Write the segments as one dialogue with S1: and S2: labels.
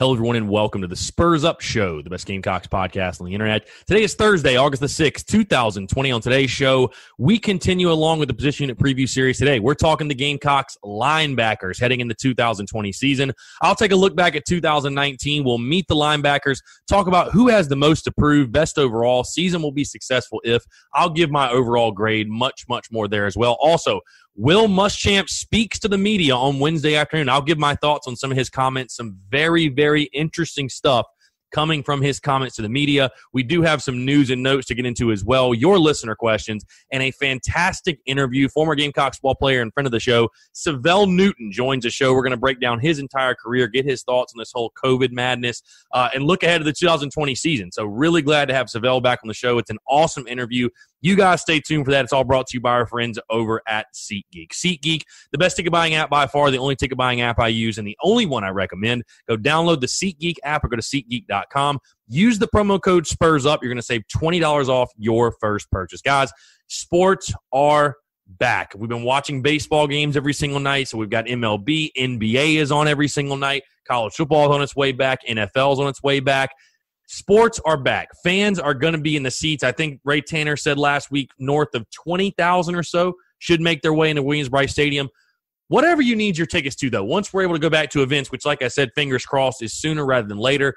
S1: Hello, everyone, and welcome to the Spurs Up Show, the best Gamecocks podcast on the internet. Today is Thursday, August the 6th, 2020. On today's show, we continue along with the position unit preview series today. We're talking the Gamecocks linebackers heading into 2020 season. I'll take a look back at 2019. We'll meet the linebackers, talk about who has the most to prove, best overall. Season will be successful if I'll give my overall grade, much, much more there as well. Also, Will Muschamp speaks to the media on Wednesday afternoon. I'll give my thoughts on some of his comments, some very, very interesting stuff coming from his comments to the media. We do have some news and notes to get into as well, your listener questions, and a fantastic interview. Former Gamecocks ball player and friend of the show, Syvelle Newton, joins the show. We're going to break down his entire career, get his thoughts on this whole COVID madness, uh, and look ahead to the 2020 season. So, really glad to have Syvelle back on the show. It's an awesome interview. You guys stay tuned for that. It's all brought to you by our friends over at SeatGeek. SeatGeek, the best ticket buying app by far, the only ticket buying app I use, and the only one I recommend. Go download the SeatGeek app or go to SeatGeek.com. Use the promo code Spurs Up. You're going to save $20 off your first purchase. Guys, sports are back. We've been watching baseball games every single night. So we've got MLB, NBA is on every single night. College football is on its way back. NFL is on its way back sports are back. Fans are going to be in the seats. I think Ray Tanner said last week north of 20,000 or so should make their way into Williams-Brice Stadium. Whatever you need your tickets to, though, once we're able to go back to events, which, like I said, fingers crossed, is sooner rather than later,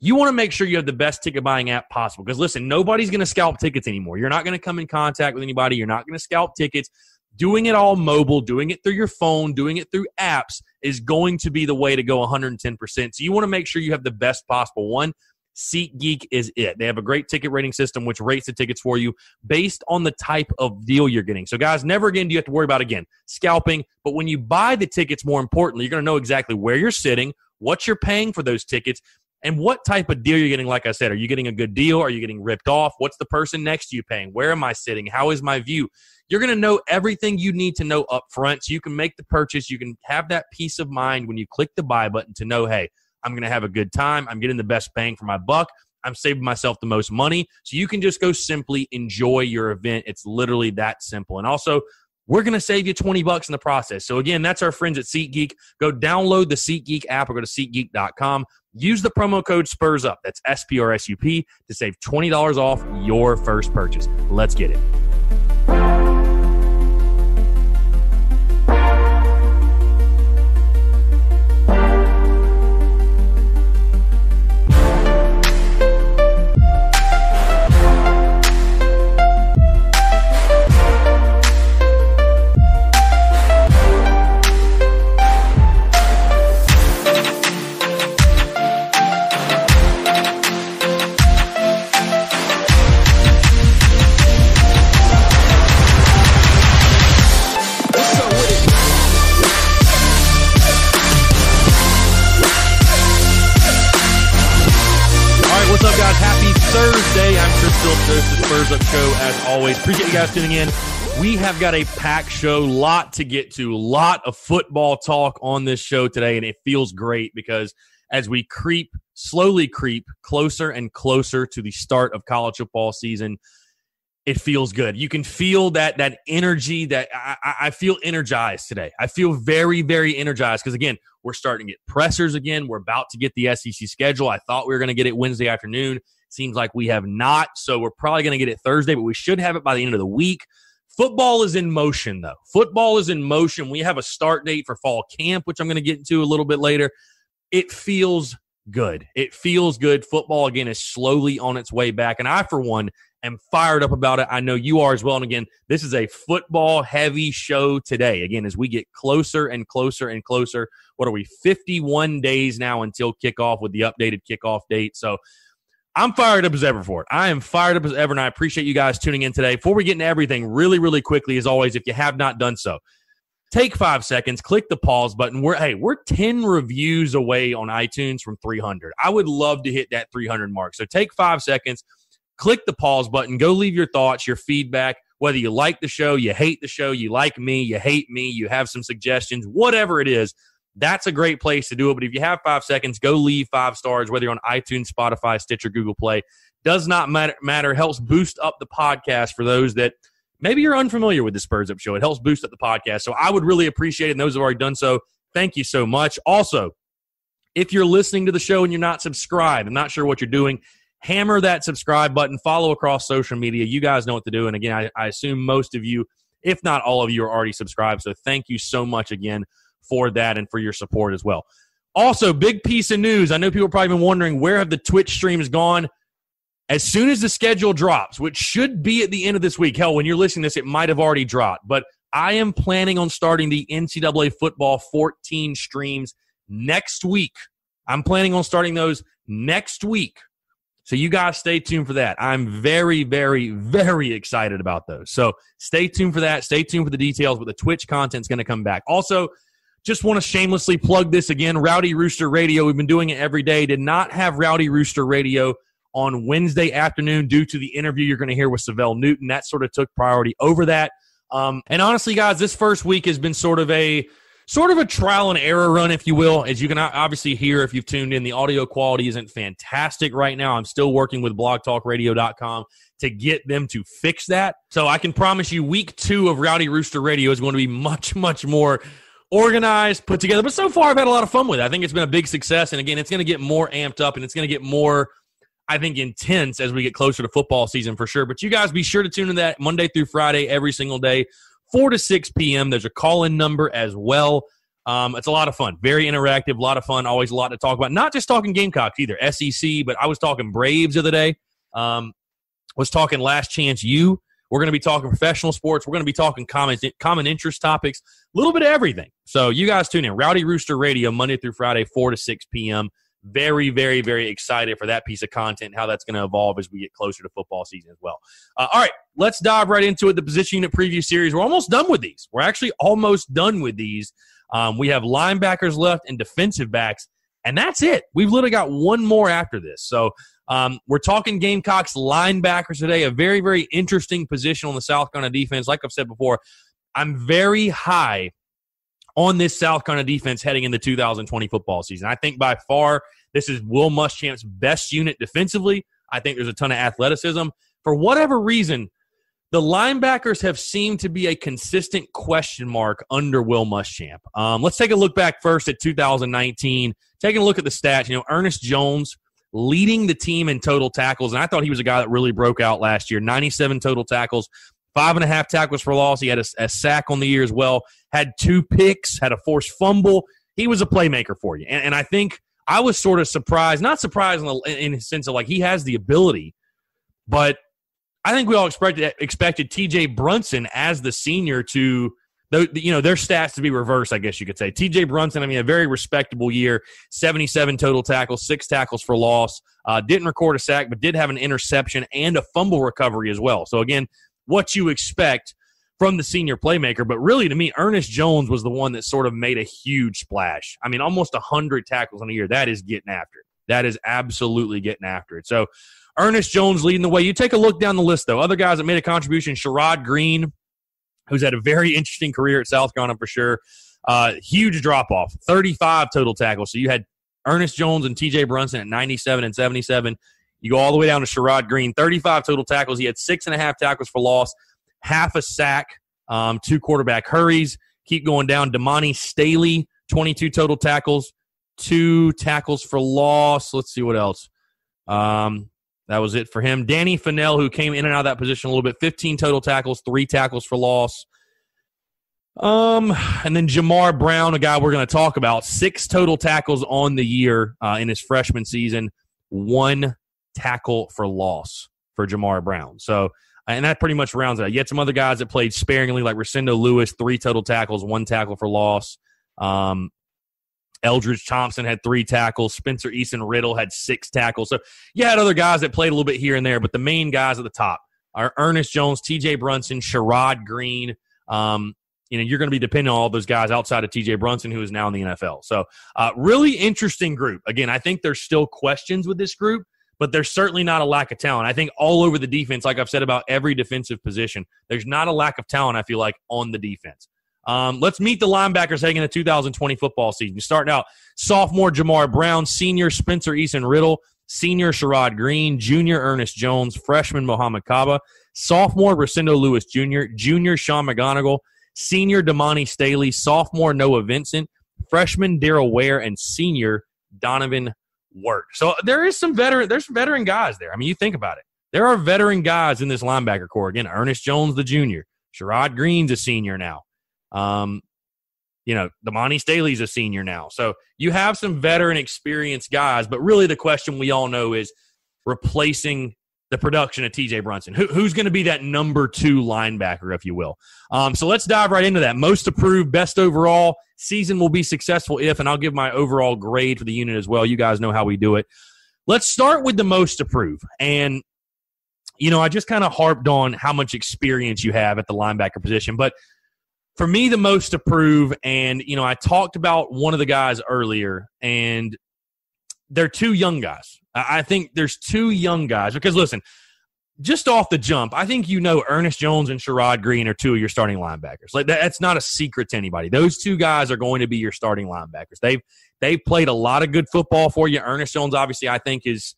S1: you want to make sure you have the best ticket buying app possible. Because listen, nobody's going to scalp tickets anymore. You're not going to come in contact with anybody. You're not going to scalp tickets. Doing it all mobile, doing it through your phone, doing it through apps is going to be the way to go 110%. So you want to make sure you have the best possible one. SeatGeek is it. They have a great ticket rating system which rates the tickets for you based on the type of deal you're getting. So, guys, never again do you have to worry about again scalping. But when you buy the tickets, more importantly, you're going to know exactly where you're sitting, what you're paying for those tickets, and what type of deal you're getting. Like I said, are you getting a good deal? Are you getting ripped off? What's the person next to you paying? Where am I sitting? How is my view? You're going to know everything you need to know up front so you can make the purchase. You can have that peace of mind when you click the buy button to know, hey, I'm going to have a good time. I'm getting the best bang for my buck. I'm saving myself the most money. So you can just go simply enjoy your event. It's literally that simple. And also, we're going to save you 20 bucks in the process. So again, that's our friends at SeatGeek. Go download the SeatGeek app or go to SeatGeek.com. Use the promo code SPURS UP. That's S P R S U P to save $20 off your first purchase. Let's get it. Always. Appreciate you guys tuning in. We have got a packed show, lot to get to, a lot of football talk on this show today, and it feels great because as we creep, slowly creep closer and closer to the start of college football season, it feels good. You can feel that that energy that I, I feel energized today. I feel very, very energized because again, we're starting to get pressers again. We're about to get the SEC schedule. I thought we were going to get it Wednesday afternoon. Seems like we have not. So we're probably going to get it Thursday, but we should have it by the end of the week. Football is in motion, though. Football is in motion. We have a start date for fall camp, which I'm going to get into a little bit later. It feels good. It feels good. Football, again, is slowly on its way back. And I, for one, am fired up about it. I know you are as well. And again, this is a football heavy show today. Again, as we get closer and closer and closer. What are we, 51 days now until kickoff with the updated kickoff date? So I'm fired up as ever for it. I am fired up as ever, and I appreciate you guys tuning in today. Before we get into everything, really, really quickly, as always, if you have not done so, take five seconds, click the pause button. We're hey, we're 10 reviews away on iTunes from 300. I would love to hit that 300 mark. So take five seconds, click the pause button, go leave your thoughts, your feedback, whether you like the show, you hate the show, you like me, you hate me, you have some suggestions, whatever it is that's a great place to do it. But if you have five seconds, go leave five stars, whether you're on iTunes, Spotify, Stitcher, Google Play. Does not matter, matter. Helps boost up the podcast for those that maybe you're unfamiliar with the Spurs Up Show. It helps boost up the podcast. So I would really appreciate it. And those who have already done so, thank you so much. Also, If you're listening to the show and you're not subscribed, I'm not sure what you're doing, hammer that subscribe button, follow across social media. You guys know what to do. And again, I, I assume most of you, if not all of you, are already subscribed. So thank you so much again for that and for your support as well. Also, big piece of news. I know people probably been wondering where have the Twitch streams gone. As soon as the schedule drops, which should be at the end of this week, hell, when you're listening to this, it might have already dropped. But I am planning on starting the NCAA football 14 streams next week. I'm planning on starting those next week. So you guys stay tuned for that. I'm very, very, very excited about those. So stay tuned for that. Stay tuned for the details, but the Twitch content's going to come back. Also, just want to shamelessly plug this again. Rowdy Rooster Radio. We've been doing it every day. Did not have Rowdy Rooster Radio on Wednesday afternoon due to the interview you're going to hear with Syvelle Newton. That sort of took priority over that. Um, and honestly, guys, this first week has been sort of a sort of a trial and error run, if you will. As you can obviously hear if you've tuned in, the audio quality isn't fantastic right now. I'm still working with blogtalkradio.com to get them to fix that. So I can promise you, week two of Rowdy Rooster Radio is going to be much, much more organized, put together. But so far, I've had a lot of fun with it. I think it's been a big success. And again, it's going to get more amped up and it's going to get more I think, intense as we get closer to football season for sure. But you guys be sure to tune in that Monday through Friday every single day, 4 to 6 p.m. There's a call in number as well. Um, it's a lot of fun, very interactive, a lot of fun, always a lot to talk about. Not just talking Gamecocks either, SEC, but I was talking Braves the other day. Um, was talking Last Chance U. We're going to be talking professional sports. We're going to be talking common common interest topics, a little bit of everything. So you guys tune in. Rowdy Rooster Radio Monday through Friday, 4 to 6 p.m very, very, very excited for that piece of content, how that's going to evolve as we get closer to football season as well. Uh, all right, let's dive right into it. The position unit preview series. We're almost done with these. We're actually almost done with these. Um, we have linebackers left and defensive backs, and that's it. We've literally got one more after this. So um, we're talking Gamecocks linebackers today, a very, very interesting position on the South Carolina defense. Like I've said before, I'm very high on this South Carolina defense heading into 2020 football season. I think by far this is Will Muschamp's best unit defensively. I think there's a ton of athleticism. For whatever reason, the linebackers have seemed to be a consistent question mark under Will Muschamp. Um, let's take a look back first at 2019. Taking a look at the stats, you know, Ernest Jones leading the team in total tackles, and I thought he was a guy that really broke out last year. 97 total tackles, five and a half tackles for loss. He had a, a, sack on the year as well. Had two picks. Had a forced fumble. He was a playmaker for you, and, and I think I was sort of surprised. Not surprised in the, in the sense of like he has the ability, but I think we all expected expected T.J. Brunson as the senior to. You know their stats to be reversed, I guess you could say. T.J. Brunson, I mean, a very respectable year, seventy-seven total tackles, six tackles for loss. Uh, didn't record a sack, but did have an interception and a fumble recovery as well. So again, what you expect from the senior playmaker. But really, to me, Ernest Jones was the one that sort of made a huge splash. I mean, almost 100 tackles in a year. That is getting after it. That is absolutely getting after it. So, Ernest Jones leading the way. You take a look down the list, though. Other guys that made a contribution Sherrod Green, who's had a very interesting career at South Carolina for sure. Uh, huge drop off, 35 total tackles. So you had Ernest Jones and TJ Brunson at 97 and 77. You go all the way down to Sherrod Green, 35 total tackles. He had six and a half tackles for loss, half a sack, um, two quarterback hurries. Keep going down. Damani Staley, 22 total tackles, two tackles for loss. Let's see what else. Um, that was it for him. Danny Fennell, who came in and out of that position a little bit, 15 total tackles, three tackles for loss. Um, and then Jahmar Brown, a guy we're going to talk about, six total tackles on the year uh, in his freshman season, one tackle for loss for Jahmar Brown. So, and that pretty much rounds it out. You had some other guys that played sparingly, like Rosendo Louis, three total tackles, one tackle for loss. Um, Eldridge Thompson had three tackles. Spencer Eason Riddle had six tackles. So you had other guys that played a little bit here and there, but the main guys at the top are Ernest Jones, T.J. Brunson, Sherrod Green. Um, you know, you're going to be depending on all those guys outside of T.J. Brunson, who is now in the NFL. So, uh, really interesting group. Again, I think there's still questions with this group but there's certainly not a lack of talent. I think all over the defense, like I've said about every defensive position, there's not a lack of talent, I feel like, on the defense. Um, let's meet the linebackers heading into 2020 football season. Starting out sophomore Jahmar Brown, senior Spencer Eason Riddle, senior Sherrod Green, junior Ernest Jones, freshman Mohamed Kaba, sophomore Rosendo Louis Jr., junior Sean McGonigal, senior Damani Staley, sophomore Noah Vincent, freshman Daryl Ware, and senior Donovan Wirt. So there is some veteran. There's veteran guys there. I mean, you think about it. There are veteran guys in this linebacker core. Again, Ernest Jones, the junior. Sherrod Green's a senior now. Um, you know, Damani Staley's a senior now. So you have some veteran experienced guys, but really the question we all know is replacing the production of TJ Brunson. Who, who's going to be that number two linebacker, if you will? Um, so let's dive right into that. Most approved, best overall. Season will be successful if, and I'll give my overall grade for the unit as well. You guys know how we do it. Let's start with the most approved. And, you know, I just kind of harped on how much experience you have at the linebacker position. But for me, the most approved, and, you know, I talked about one of the guys earlier, and they're two young guys. I think there's two young guys because listen, just off the jump, I think you know Ernest Jones and Sherrod Green are two of your starting linebackers. Like that's not a secret to anybody. Those two guys are going to be your starting linebackers. They've they've played a lot of good football for you. Ernest Jones, obviously, I think is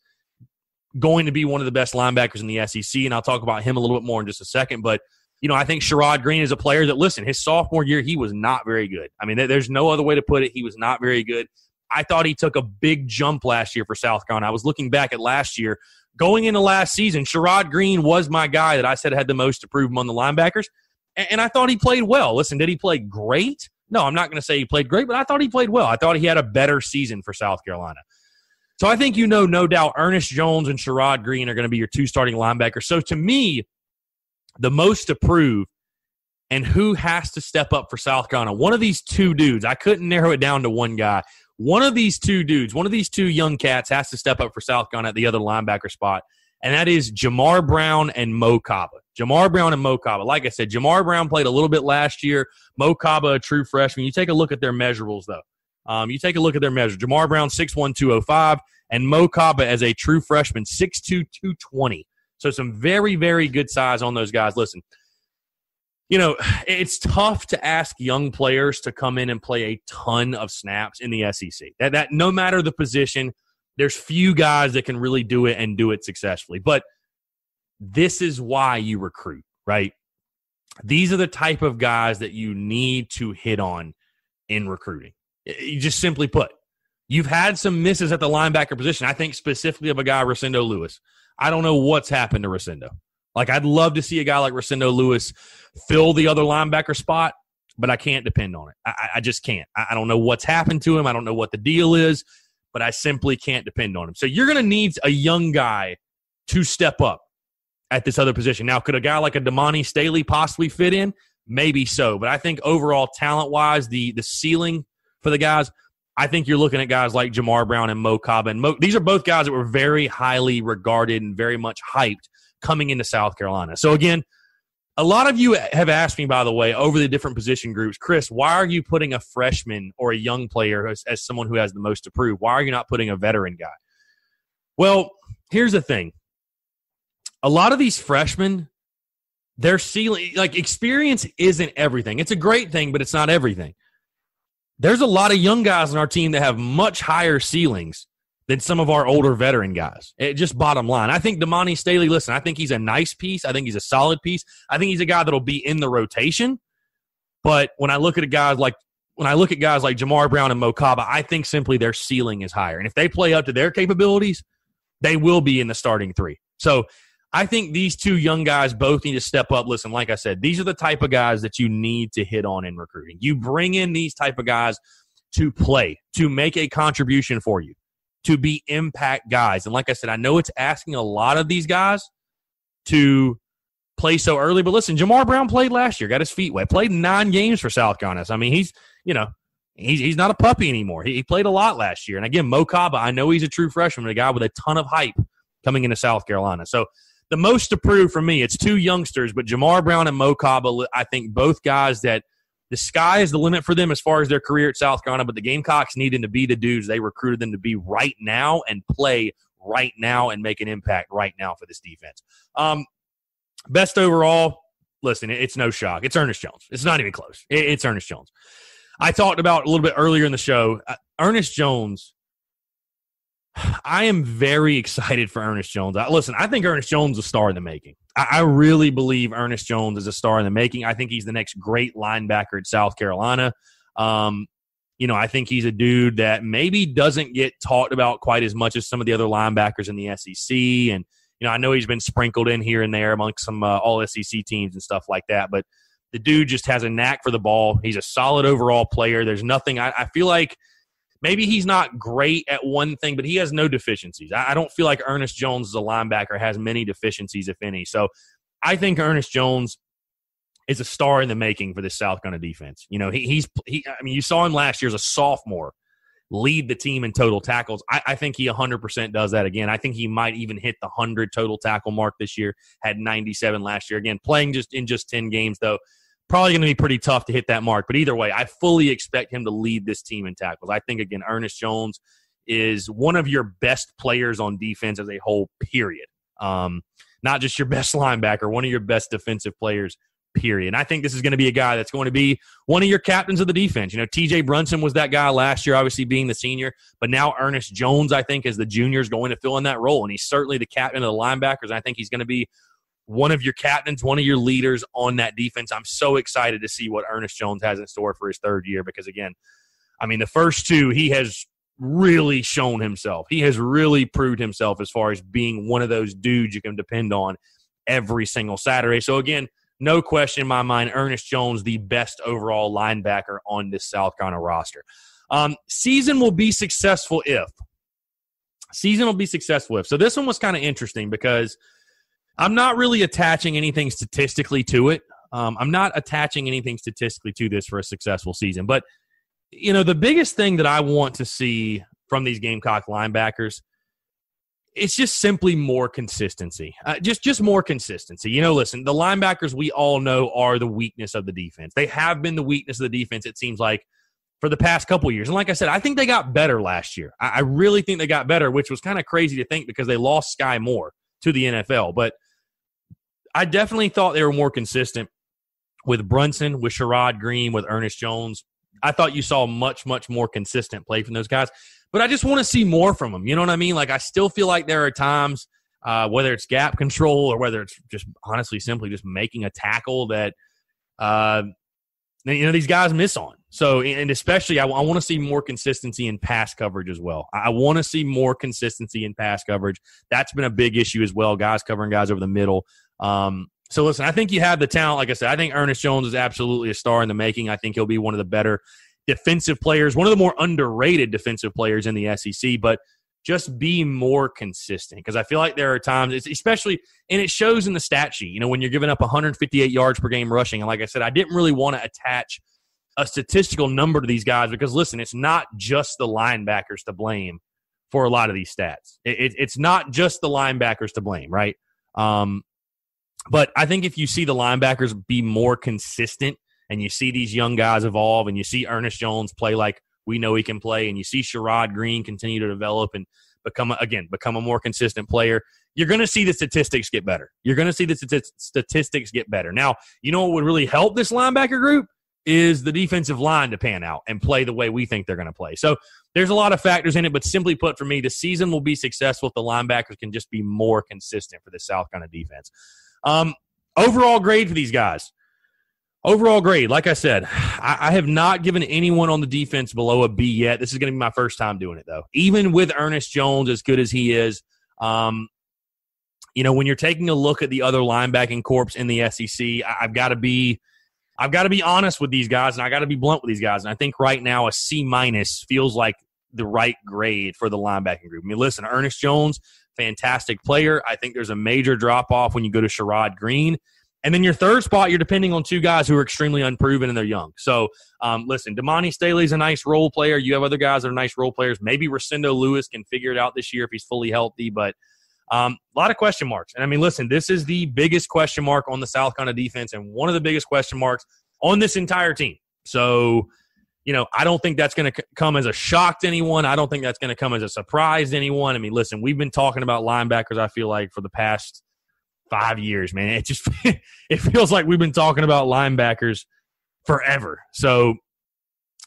S1: going to be one of the best linebackers in the SEC, and I'll talk about him a little bit more in just a second. But you know, I think Sherrod Green is a player that listen. His sophomore year, he was not very good. I mean, there's no other way to put it. He was not very good. I thought he took a big jump last year for South Carolina. I was looking back at last year. Going into last season, Sherrod Green was my guy that I said had the most to prove among the linebackers. And, I thought he played well. Listen, did he play great? No, I'm not going to say he played great, but I thought he played well. I thought he had a better season for South Carolina. So I think you know, no doubt, Ernest Jones and Sherrod Green are going to be your two starting linebackers. So to me, the most to prove and who has to step up for South Carolina, one of these two dudes, I couldn't narrow it down to one guy. One of these two dudes, one of these two young cats has to step up for South Carolina at the other linebacker spot, and that is Jahmar Brown and Mo Kaba. Jahmar Brown and Mo Kaba. Like I said, Jahmar Brown played a little bit last year. Mo Kaba, a true freshman. You take a look at their measurables, though. Um, you take a look at their measure. Jahmar Brown, 6'1", 205, and Mo Kaba as a true freshman, 6'2", 220. So some very, very good size on those guys. Listen, you know, it's tough to ask young players to come in and play a ton of snaps in the SEC. That, that no matter the position, there's few guys that can really do it and do it successfully. But this is why you recruit, right? These are the type of guys that you need to hit on in recruiting. You just simply put, you've had some misses at the linebacker position. I think specifically of a guy, Rosendo Louis. I don't know what's happened to Rosendo. Like I'd love to see a guy like Rosendo Louis fill the other linebacker spot, but I can't depend on it. I, I just can't. I, I, don't know what's happened to him. I don't know what the deal is, but I simply can't depend on him. So you're going to need a young guy to step up at this other position. Now, could a guy like a Damani Staley possibly fit in? Maybe so, but I think overall talent wise, the the ceiling for the guys, I think you're looking at guys like Jahmar Brown and Mo Kaba. And Mo, these are both guys that were very highly regarded and very much hyped coming into South Carolina. So again, a lot of you have asked me, by the way, over the different position groups, Chris, why are you putting a freshman or a young player as, as someone who has the most to prove? Why are you not putting a veteran guy? Well, here's the thing. A lot of these freshmen, their ceiling, like experience isn't everything. It's a great thing, but it's not everything. There's a lot of young guys on our team that have much higher ceilings than some of our older veteran guys. It just bottom line. I think Damani Staley, listen, I think he's a nice piece. I think he's a solid piece. I think he's a guy that'll be in the rotation. But when I look at a guy like when I look at guys like Jahmar Brown and Mo Kaba, I think simply their ceiling is higher. And if they play up to their capabilities, they will be in the starting three. So I think these two young guys both need to step up. Listen, like I said, these are the type of guys that you need to hit on in recruiting. You bring in these type of guys to play, to make a contribution for you to be impact guys. And like I said, I know it's asking a lot of these guys to play so early, but listen, Jahmar Brown played last year, got his feet wet, played nine games for South Carolina. I mean, he's, you know, he's, he's not a puppy anymore. He, he played a lot last year. And again, Mo Kaba, I know he's a true freshman, a guy with a ton of hype coming into South Carolina. So the most to prove for me, it's two youngsters, but Jahmar Brown and Mo Kaba, I think both guys that the sky is the limit for them as far as their career at South Carolina, but the Gamecocks need them to be the dudes they recruited them to be right now and play right now and make an impact right now for this defense. Um, best overall, listen, it's no shock. It's Ernest Jones. It's not even close. It's Ernest Jones. I talked about a little bit earlier in the show. Uh, Ernest Jones I am very excited for Ernest Jones. I, listen, I think Ernest Jones is a star in the making. I, really believe Ernest Jones is a star in the making. I think he's the next great linebacker at South Carolina. Um, you know, I think he's a dude that maybe doesn't get talked about quite as much as some of the other linebackers in the SEC. And, you know, I know he's been sprinkled in here and there among some uh, all SEC teams and stuff like that. But the dude just has a knack for the ball. He's a solid overall player. There's nothing, I, I feel like maybe he's not great at one thing, but he has no deficiencies. I, I don't feel like Ernest Jones as a linebacker has many deficiencies, if any. So I think Ernest Jones is a star in the making for this South Carolina defense. You know, he, he's he. I mean, you saw him last year as a sophomore lead the team in total tackles. I, I think he 100% does that again. I think he might even hit the 100 total tackle mark this year. Had 97 last year. Again, playing just in just 10 games though. Probably going to be pretty tough to hit that mark. But either way, I fully expect him to lead this team in tackles. I think again, Ernest Jones is one of your best players on defense as a whole. Period. Um, not just your best linebacker, one of your best defensive players period. And I think this is going to be a guy that's going to be one of your captains of the defense. You know, TJ Brunson was that guy last year, obviously being the senior, but now Ernest Jones, I think, as the junior, is going to fill in that role. And he's certainly the captain of the linebackers. I think he's going to be one of your captains, one of your leaders on that defense. I'm so excited to see what Ernest Jones has in store for his third year because, again, I mean, the first two, he has really shown himself. He has really proved himself as far as being one of those dudes you can depend on every single Saturday. So, again, no question in my mind, Ernest Jones, the best overall linebacker on this South Carolina roster. Um, season will be successful if. Season will be successful if. So this one was kind of interesting because I'm not really attaching anything statistically to it. Um, I'm not attaching anything statistically to this for a successful season. But, you know, the biggest thing that I want to see from these Gamecock linebackers it's just simply more consistency. Uh, just just more consistency. You know, listen, the linebackers we all know are the weakness of the defense. They have been the weakness of the defense. It seems like for the past couple years. And like I said, I think they got better last year. I, I really think they got better, which was kind of crazy to think because they lost Skai Moore to the NFL. But I definitely thought they were more consistent with Brunson, with Sherrod Green, with Ernest Jones. I thought you saw much, much more consistent play from those guys but I just want to see more from them. You know what I mean? Like I still feel like there are times, uh, whether it's gap control or whether it's just honestly simply just making a tackle that, uh, you know, these guys miss on. So, and especially, I, I want to see more consistency in pass coverage as well. I want to see more consistency in pass coverage. That's been a big issue as well. Guys covering guys over the middle. Um, so listen, I think you have the talent. Like I said, I think Ernest Jones is absolutely a star in the making. I think he'll be one of the better defensive players, one of the more underrated defensive players in the SEC, but just be more consistent because I feel like there are times, especially, and it shows in the stat sheet, you know, when you're giving up 158 yards per game rushing. And like I said, I didn't really want to attach a statistical number to these guys because, listen, it's not just the linebackers to blame for a lot of these stats. It, it, it's not just the linebackers to blame, right? Um, but I think if you see the linebackers be more consistent and you see these young guys evolve and you see Ernest Jones play like we know he can play and you see Sherrod Green continue to develop and become again become a more consistent player you're going to see the statistics get better. You're going to see the statistics get better. Now you know what would really help this linebacker group? Is the defensive line to pan out and play the way we think they're going to play. So there's a lot of factors in it but simply put for me the season will be successful if the linebackers can just be more consistent for the south kind of defense um, overall grade for these guys Overall grade, like I said, I, I, have not given anyone on the defense below a B yet. This is going to be my first time doing it, though. Even with Ernest Jones, as good as he is, um, you know, when you're taking a look at the other linebacking corps in the SEC, I, I've got to be, I've got to be honest with these guys, and I got to be blunt with these guys. And I think right now a C minus feels like the right grade for the linebacking group. I mean, listen, Ernest Jones, fantastic player. I think there's a major drop off when you go to Sherrod Green. And then your third spot, you're depending on two guys who are extremely unproven and they're young. So, um, listen, Damani Staley's a nice role player. You have other guys that are nice role players. Maybe Rosendo Louis can figure it out this year if he's fully healthy, but um, a lot of question marks. And I mean, listen, this is the biggest question mark on the South Carolina defense and one of the biggest question marks on this entire team. So, you know, I don't think that's going to c- come as a shock to anyone. I don't think that's going to come as a surprise to anyone. I mean, listen, we've been talking about linebackers, I feel like, for the past – five years, man. It just it feels like we've been talking about linebackers forever. So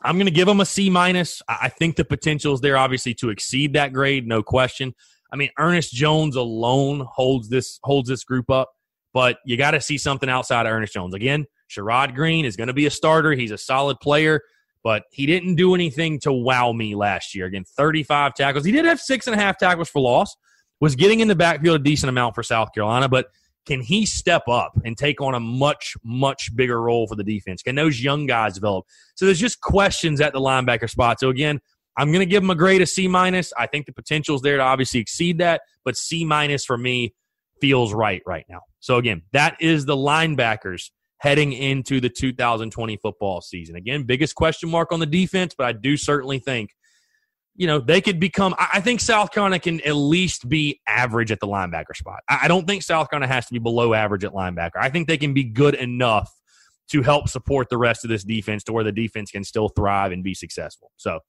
S1: I'm going to give them a C minus. I think the potential is there, obviously, to exceed that grade, no question. I mean, Ernest Jones alone holds this holds this group up, but you got to see something outside of Ernest Jones. Again, Sherrod Green is going to be a starter. He's a solid player, but he didn't do anything to wow me last year. Again, 35 tackles. He did have six and a half tackles for loss, was getting in the backfield a decent amount for South Carolina, but can he step up and take on a much, much bigger role for the defense? Can those young guys develop? So there's just questions at the linebacker spot. So again, I'm going to give him a grade of C minus. I think the potential is there to obviously exceed that, but C minus for me feels right right now. So again, that is the linebackers heading into the 2020 football season. Again, biggest question mark on the defense, but I do certainly think, you know, they could become. I think South Carolina can at least be average at the linebacker spot. I don't think South Carolina has to be below average at linebacker. I think they can be good enough to help support the rest of this defense to where the defense can still thrive and be successful. So,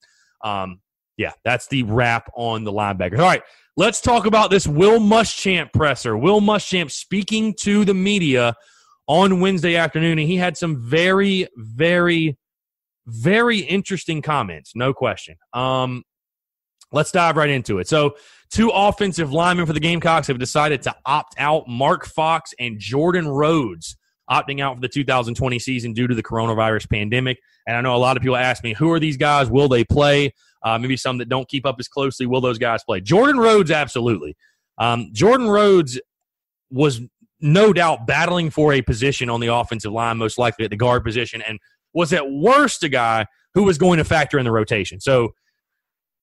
S1: um, yeah, that's the wrap on the linebackers. All right, let's talk about this Will Muschamp presser. Will Muschamp speaking to the media on Wednesday afternoon, and he had some very, very, very interesting comments, no question. Um, let's dive right into it. So, two offensive linemen for the Gamecocks have decided to opt out Mark Fox and Jordan Rhodes opting out for the 2020 season due to the coronavirus pandemic. And I know a lot of people ask me, who are these guys? Will they play? Uh, maybe some that don't keep up as closely. Will those guys play? Jordan Rhodes, absolutely. Um, Jordan Rhodes was no doubt battling for a position on the offensive line, most likely at the guard position, and was at worst a guy who was going to factor in the rotation. So,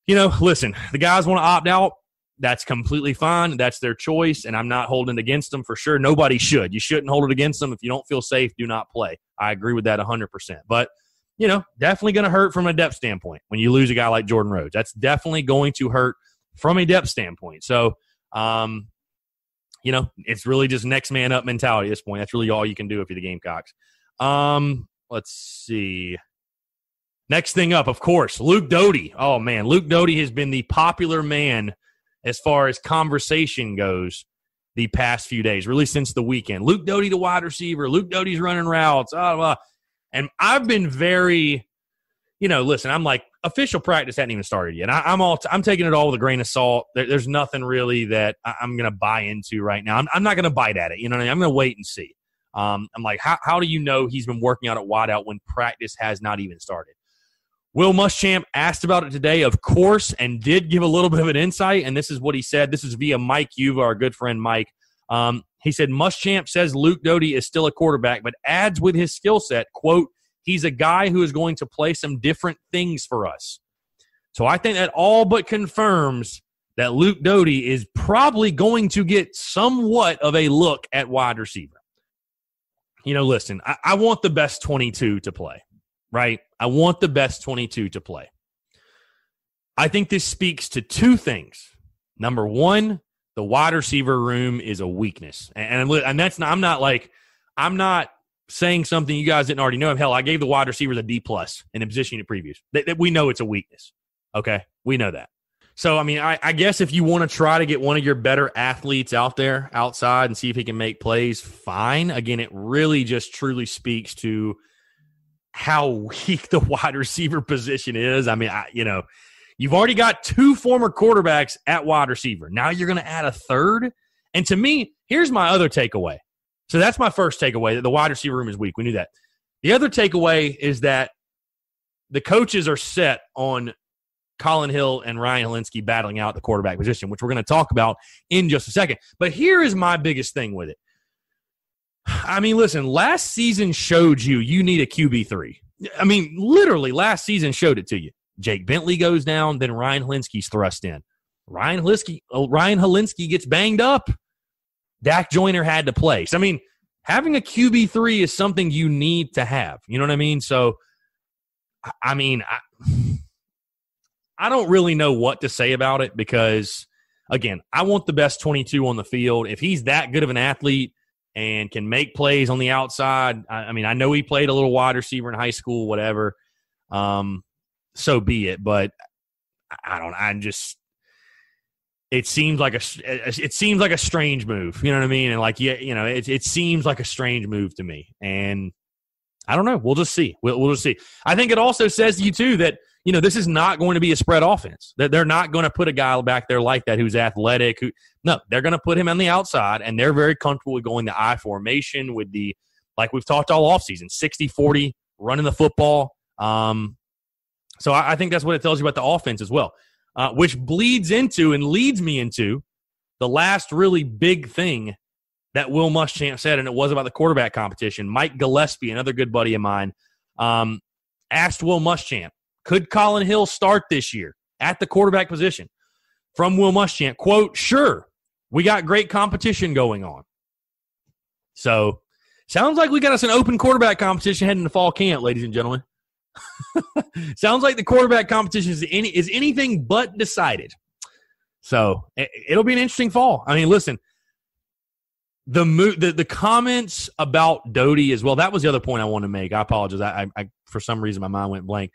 S1: you know, listen, the guys want to opt out. That's completely fine. That's their choice, and I'm not holding against them for sure. Nobody should. You shouldn't hold it against them. If you don't feel safe, do not play. I agree with that 100%. But, you know, definitely going to hurt from a depth standpoint when you lose a guy like Jordan Rhodes. That's definitely going to hurt from a depth standpoint. So, um, you know, it's really just next man up mentality at this point. That's really all you can do if you're the Gamecocks. Um, let's see. Next thing up, of course, Luke Doty. Oh man, Luke Doty has been the popular man as far as conversation goes the past few days, really since the weekend. Luke Doty, the wide receiver. Luke Doty's running routes. Oh, uh, and I've been very, you know, listen, I'm like, official practice hadn't even started yet. I, am all t- I'm taking it all with a grain of salt. There, there's nothing really that I, am going to buy into right now. I'm, I'm not going to bite at it. You know, what I am going to wait and see. Um, I'm like, how how do you know he's been working out at wideout when practice has not even started? Will Muschamp asked about it today, of course, and did give a little bit of an insight. And this is what he said. This is via Mike Uva, our good friend Mike. Um, he said Muschamp says Luke Doty is still a quarterback, but adds with his skill set, quote, He's a guy who is going to play some different things for us. So I think that all but confirms that Luke Doty is probably going to get somewhat of a look at wide receiver. You know, listen, I, I want the best 22 to play, right? I want the best 22 to play. I think this speaks to two things. Number one, the wide receiver room is a weakness, and and that's not, I'm not like I'm not saying something you guys didn't already know. Hell, I gave the wide receivers a D plus in the position unit previews. That, that we know it's a weakness. Okay, we know that. So I mean, I, I guess if you want to try to get one of your better athletes out there outside and see if he can make plays, fine. Again, it really just truly speaks to how weak the wide receiver position is. I mean, I, you know, you've already got two former quarterbacks at wide receiver. Now you're going to add a third. And to me, here's my other takeaway. So that's my first takeaway that the wide receiver room is weak. We knew that. The other takeaway is that the coaches are set on Colin Hill and Ryan Hilinski battling out the quarterback position, which we're going to talk about in just a second. But here is my biggest thing with it. I mean, listen, last season showed you you need a QB3. I mean, literally, last season showed it to you. Jake Bentley goes down, then Ryan Hilinski's thrust in. Ryan Hilinski, uh, Ryan Hilinski gets banged up. Dak Joyner had to play. So, I mean, having a QB3 is something you need to have. You know what I mean? So, I mean, I, I don't really know what to say about it because, again, I want the best 22 on the field. If he's that good of an athlete and can make plays on the outside, I, I mean, I know he played a little wide receiver in high school, whatever. Um, so be it. But I don't. I'm just it seems like a it seems like a strange move. You know what I mean? And like yeah, you know, it it seems like a strange move to me. And I don't know. We'll just see. We'll, we'll just see. I think it also says to you too that you know this is not going to be a spread offense. That they're not going to put a guy back there like that who's athletic. Who no, they're going to put him on the outside, and they're very comfortable with going the I formation with the like we've talked all offseason 60-40 running the football. Um, So I, I think that's what it tells you about the offense as well, uh, which bleeds into and leads me into the last really big thing that Will Muschamp said, and it was about the quarterback competition. Mike Gillespie, another good buddy of mine, um, asked Will Muschamp, could Colin Hill start this year at the quarterback position? From Will Muschamp, quote, sure, we got great competition going on. So sounds like we got us an open quarterback competition heading to fall camp, ladies and gentlemen. sounds like the quarterback competition is any is anything but decided. So it, it'll be an interesting fall. I mean, listen, the, the the comments about Doty as well. That was the other point I want to make. I apologize. I, I, for some reason my mind went blank.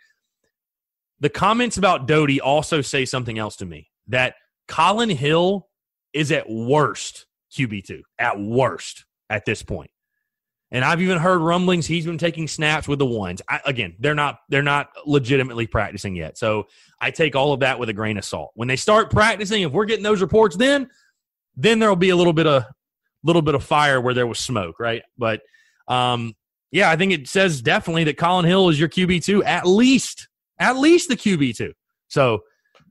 S1: The comments about Doty also say something else to me. That Colin Hill is at worst QB two at worst at this point. And I've even heard rumblings he's been taking snaps with the ones. I, again, they're not they're not legitimately practicing yet. So I take all of that with a grain of salt. When they start practicing, if we're getting those reports, then then there'll be a little bit of little bit of fire where there was smoke, right? But um, yeah, I think it says definitely that Colin Hill is your QB two, at least at least the QB two. So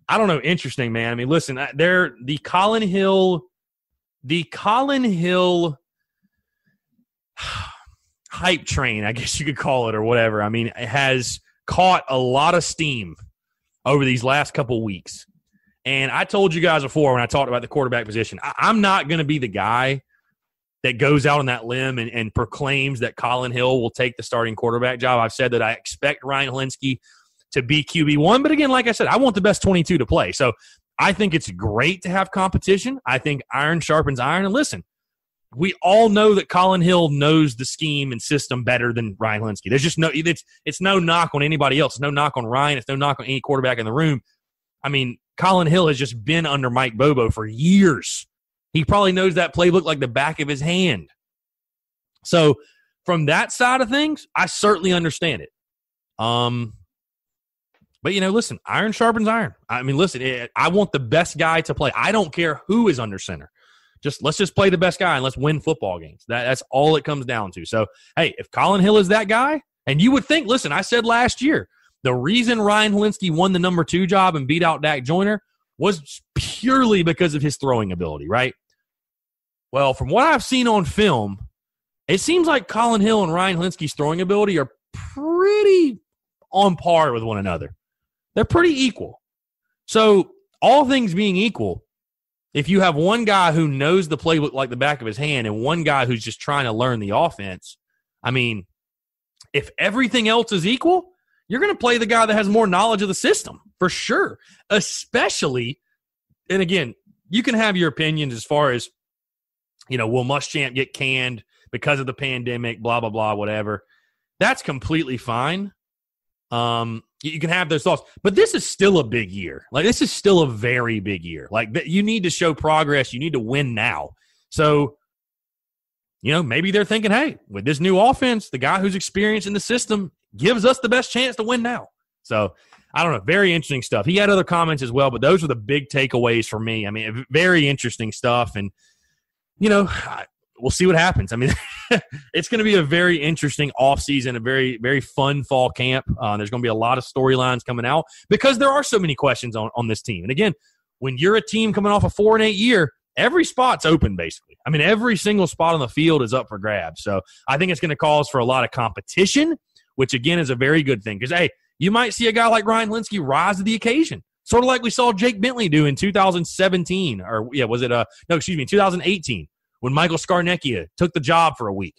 S1: I don't know, interesting, man. I mean, listen, they're the Colin Hill, the Colin Hill hype train, I guess you could call it, or whatever. I mean, it has caught a lot of steam over these last couple weeks. And I told you guys before when I talked about the quarterback position, I, am not going to be the guy that goes out on that limb and, and, proclaims that Colin Hill will take the starting quarterback job. I've said that I expect Ryan Hilinski to be QB1. But again, like I said, I want the best 22 to play. So I think it's great to have competition. I think iron sharpens iron. And listen, we all know that Colin Hill knows the scheme and system better than Ryan Hilinski. There's just no it's it's no knock on anybody else. It's no knock on Ryan. It's no knock on any quarterback in the room. I mean, Colin Hill has just been under Mike Bobo for years. He probably knows that playbook like the back of his hand. So, from that side of things, I certainly understand it. Um, but you know, listen, iron sharpens iron. I mean, listen, it, I want the best guy to play. I don't care who is under center just let's just play the best guy and let's win football games. That, that's all it comes down to. So, hey, if Colin Hill is that guy, and you would think, listen, I said last year, the reason Ryan Hilinski won the number two job and beat out Dak Joyner was purely because of his throwing ability, right? Well, from what I've seen on film, it seems like Colin Hill and Ryan Hilinski's throwing ability are pretty on par with one another. They're pretty equal. So, all things being equal, if you have one guy who knows the playbook like the back of his hand and one guy who's just trying to learn the offense, I mean, if everything else is equal, you're going to play the guy that has more knowledge of the system for sure. Especially, and again, you can have your opinions as far as, you know, will Muschamp get canned because of the pandemic, blah, blah, blah, whatever. That's completely fine. Um, you can have those thoughts, but this is still a big year. Like this is still a very big year. Like you need to show progress. You need to win now. So, you know, maybe they're thinking, hey, with this new offense, the guy who's experienced in the system gives us the best chance to win now. So, I don't know. Very interesting stuff. He had other comments as well, but those were the big takeaways for me. I mean, very interesting stuff. And, you know, we'll see what happens. I mean, it's going to be a very interesting offseason, a very, very fun fall camp. Uh, there's going to be a lot of storylines coming out because there are so many questions on, on this team. And again, when you're a team coming off a four and eight year, every spot's open basically. I mean, every single spot on the field is up for grabs. So I think it's going to cause for a lot of competition, which again is a very good thing because, hey, you might see a guy like Ryan Hilinski rise to the occasion. Sort of like we saw Jake Bentley do in 2017, or yeah, was it uh no, excuse me, 2018 when Michael Scarnecchia took the job for a week.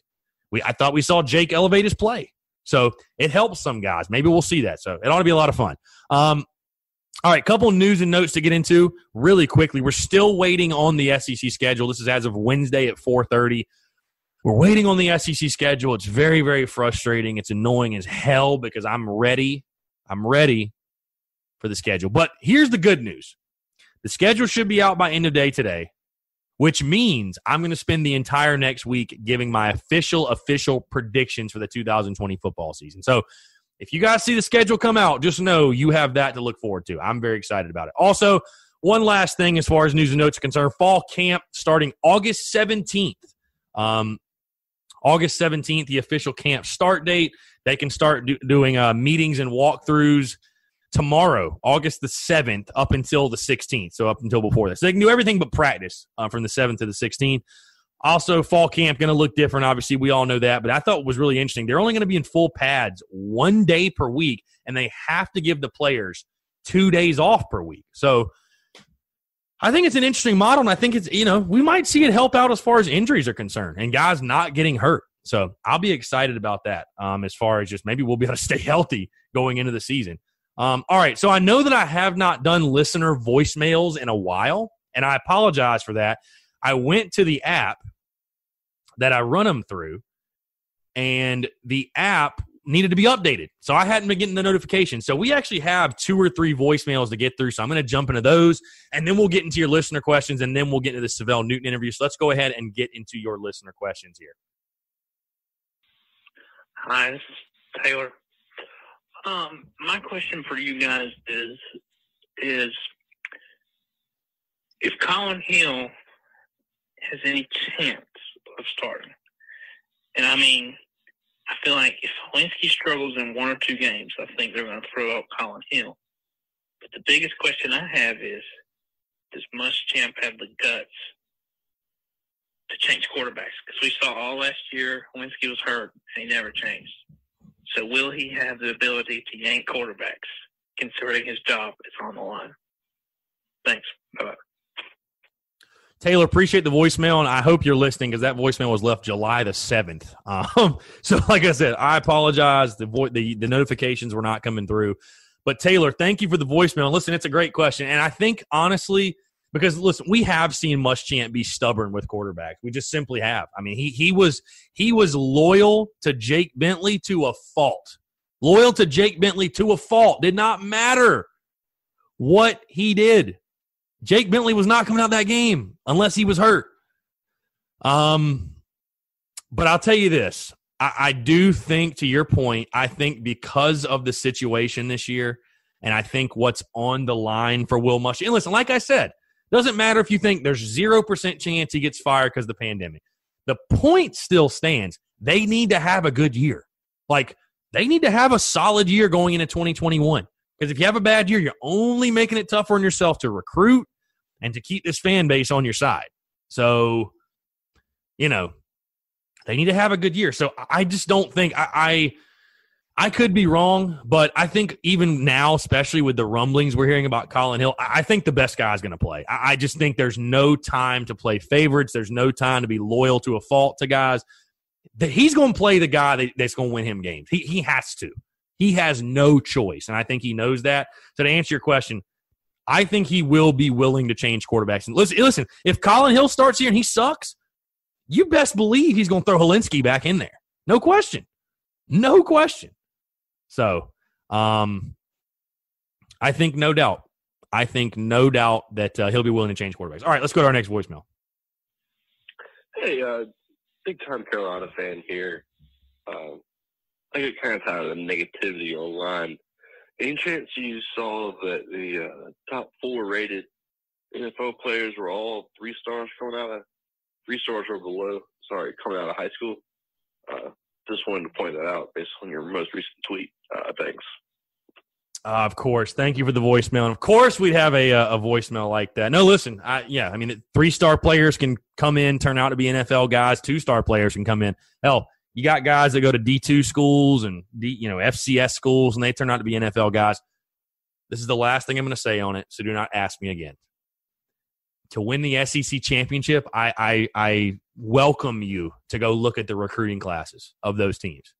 S1: We, I thought we saw Jake elevate his play. So it helps some guys. Maybe we'll see that. So it ought to be a lot of fun. Um, all right, couple news and notes to get into really quickly. We're still waiting on the SEC schedule. This is as of Wednesday at 4:30. We're waiting on the SEC schedule. It's very, very frustrating. It's annoying as hell because I'm ready. I'm ready for the schedule. But here's the good news: the schedule should be out by end of day today which means I'm going to spend the entire next week giving my official, official predictions for the 2020 football season. So if you guys see the schedule come out, just know you have that to look forward to. I'm very excited about it. Also, one last thing as far as news and notes are concerned fall camp starting August 17th. Um, August 17th, the official camp start date. They can start do, doing uh, meetings and walkthroughs tomorrow, August the 7th, up until the 16th. So up until before this. So they can do everything but practice uh, from the 7th to the 16th. Also, fall camp going to look different. Obviously, we all know that. But I thought it was really interesting. They're only going to be in full pads one day per week, and they have to give the players two days off per week. So I think it's an interesting model, and I think it's you know we might see it help out as far as injuries are concerned and guys not getting hurt. So I'll be excited about that. Um, as far as just maybe we'll be able to stay healthy going into the season. Um, all right, so I know that I have not done listener voicemails in a while, and I apologize for that. I went to the app that I run them through, and the app needed to be updated. So I hadn't been getting the notification. So we actually have two or three voicemails to get through. So I'm going to jump into those and then we'll get into your listener questions and then we'll get into the Syvelle Newton interview. So let's go ahead and get into your listener questions here.
S2: Hi, this is Taylor. Um, my question for you guys is is if Colin Hill has any chance of starting, and I mean I feel like if Hilinski struggles in one or two games, I think they're going to throw out Colin Hill. But the biggest question I have is, does Muschamp have the guts to change quarterbacks? Because we saw all last year, Hilinski was hurt and he never changed. So will he have the ability to yank quarterbacks, considering his job is on the line? Thanks. Bye-bye.
S1: Taylor, appreciate the voicemail, and I hope you're listening because that voicemail was left July the seventh. Um, so, like I said, I apologize. The, vo- the the notifications were not coming through, but Taylor, thank you for the voicemail. Listen, it's a great question, and I think honestly, because listen, we have seen Muschamp be stubborn with quarterbacks. We just simply have. I mean, he he was he was loyal to Jake Bentley to a fault. Loyal to Jake Bentley to a fault. Did not matter what he did. Jake Bentley was not coming out that game unless he was hurt. Um, but I'll tell you this: I, I do think, to your point, I think because of the situation this year, and I think what's on the line for Will Mush. And listen, like I said, doesn't matter if you think there's zero percent chance he gets fired because of the pandemic. The point still stands. They need to have a good year. Like they need to have a solid year going into 2021. Because if you have a bad year, you're only making it tougher on yourself to recruit and to keep this fan base on your side. So, you know, they need to have a good year. So I just don't think I, I I could be wrong, but I think even now, especially with the rumblings we're hearing about Colin Hill, I think the best guy is going to play. I just think there's no time to play favorites. There's no time to be loyal to a fault to guys. That he's going to play the guy that's going to win him games. He he has to. He has no choice, and I think he knows that. So to answer your question, I think he will be willing to change quarterbacks. And listen, listen, if Colin Hill starts here and he sucks, you best believe he's going to throw Hilinski back in there. No question. No question. So, um, I think no doubt. I think no doubt that uh, he'll be willing to change quarterbacks. All right, let's go to our next voicemail.
S3: Hey, uh, big time Carolina fan here. Uh, I get kind of tired of the negativity online any chance you saw that the uh, top four rated NFL players were all three stars coming out of three stars or below? Sorry, coming out of high school. Uh, just wanted to point that out based on your most recent tweet. Uh, thanks.
S1: Uh, of course. Thank you for the voicemail. And of course, we'd have a, uh, a voicemail like that. No, listen. I, yeah, I mean, three star players can come in, turn out to be NFL guys. Two star players can come in. Hell, you got guys that go to D2 schools and D, you know FCS schools, and they turn out to be NFL guys. This is the last thing I'm going to say on it, so do not ask me again. To win the SEC championship, I, I, I welcome you to go look at the recruiting classes of those teams.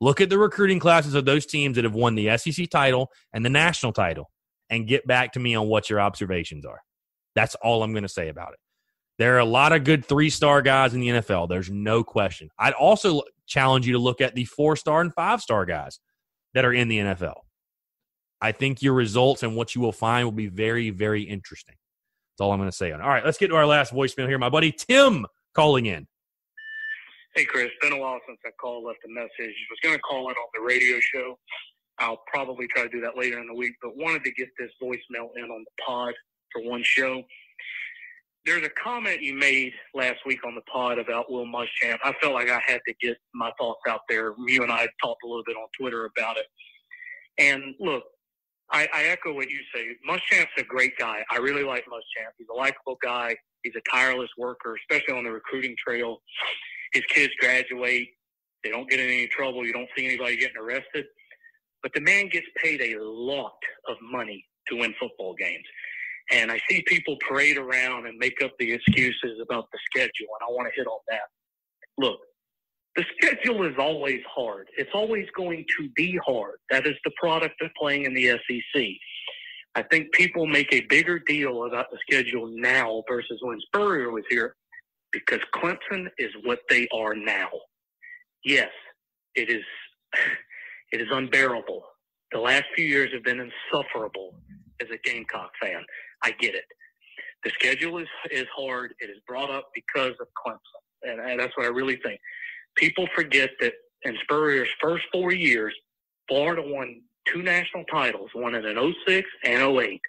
S1: Look at the recruiting classes of those teams that have won the SEC title and the national title, and get back to me on what your observations are. That's all I'm going to say about it. There are a lot of good three star guys in the NFL. There's no question. I'd also challenge you to look at the four star and five star guys that are in the NFL. I think your results and what you will find will be very, very interesting. That's all I'm going to say on. All right, let's get to our last voicemail here. My buddy Tim calling in.
S4: Hey, Chris. Been a while since I called, left a message. Was going to call in on the radio show. I'll probably try to do that later in the week, but wanted to get this voicemail in on the pod for one show there's a comment you made last week on the pod about Will Muschamp. I felt like I had to get my thoughts out there. You and I talked a little bit on Twitter about it. And look, I, I echo what you say. Muschamp's a great guy. I really like Muschamp. He's a likable guy. He's a tireless worker, especially on the recruiting trail. His kids graduate. They don't get in any trouble. You don't see anybody getting arrested. But the man gets paid a lot of money to win football games. And I see people parade around and make up the excuses about the schedule, and I want to hit on that. Look, the schedule is always hard. It's always going to be hard. That is the product of playing in the SEC. I think people make a bigger deal about the schedule now versus when Spurrier was here because Clemson is what they are now. Yes, it is it is unbearable. The last few years have been insufferable as a Gamecock fan. I get it. The schedule is is hard. It is brought up because of Clemson, and, and that's what I really think. People forget that in Spurrier's first four years, Florida won two national titles, one in an 06 and 08.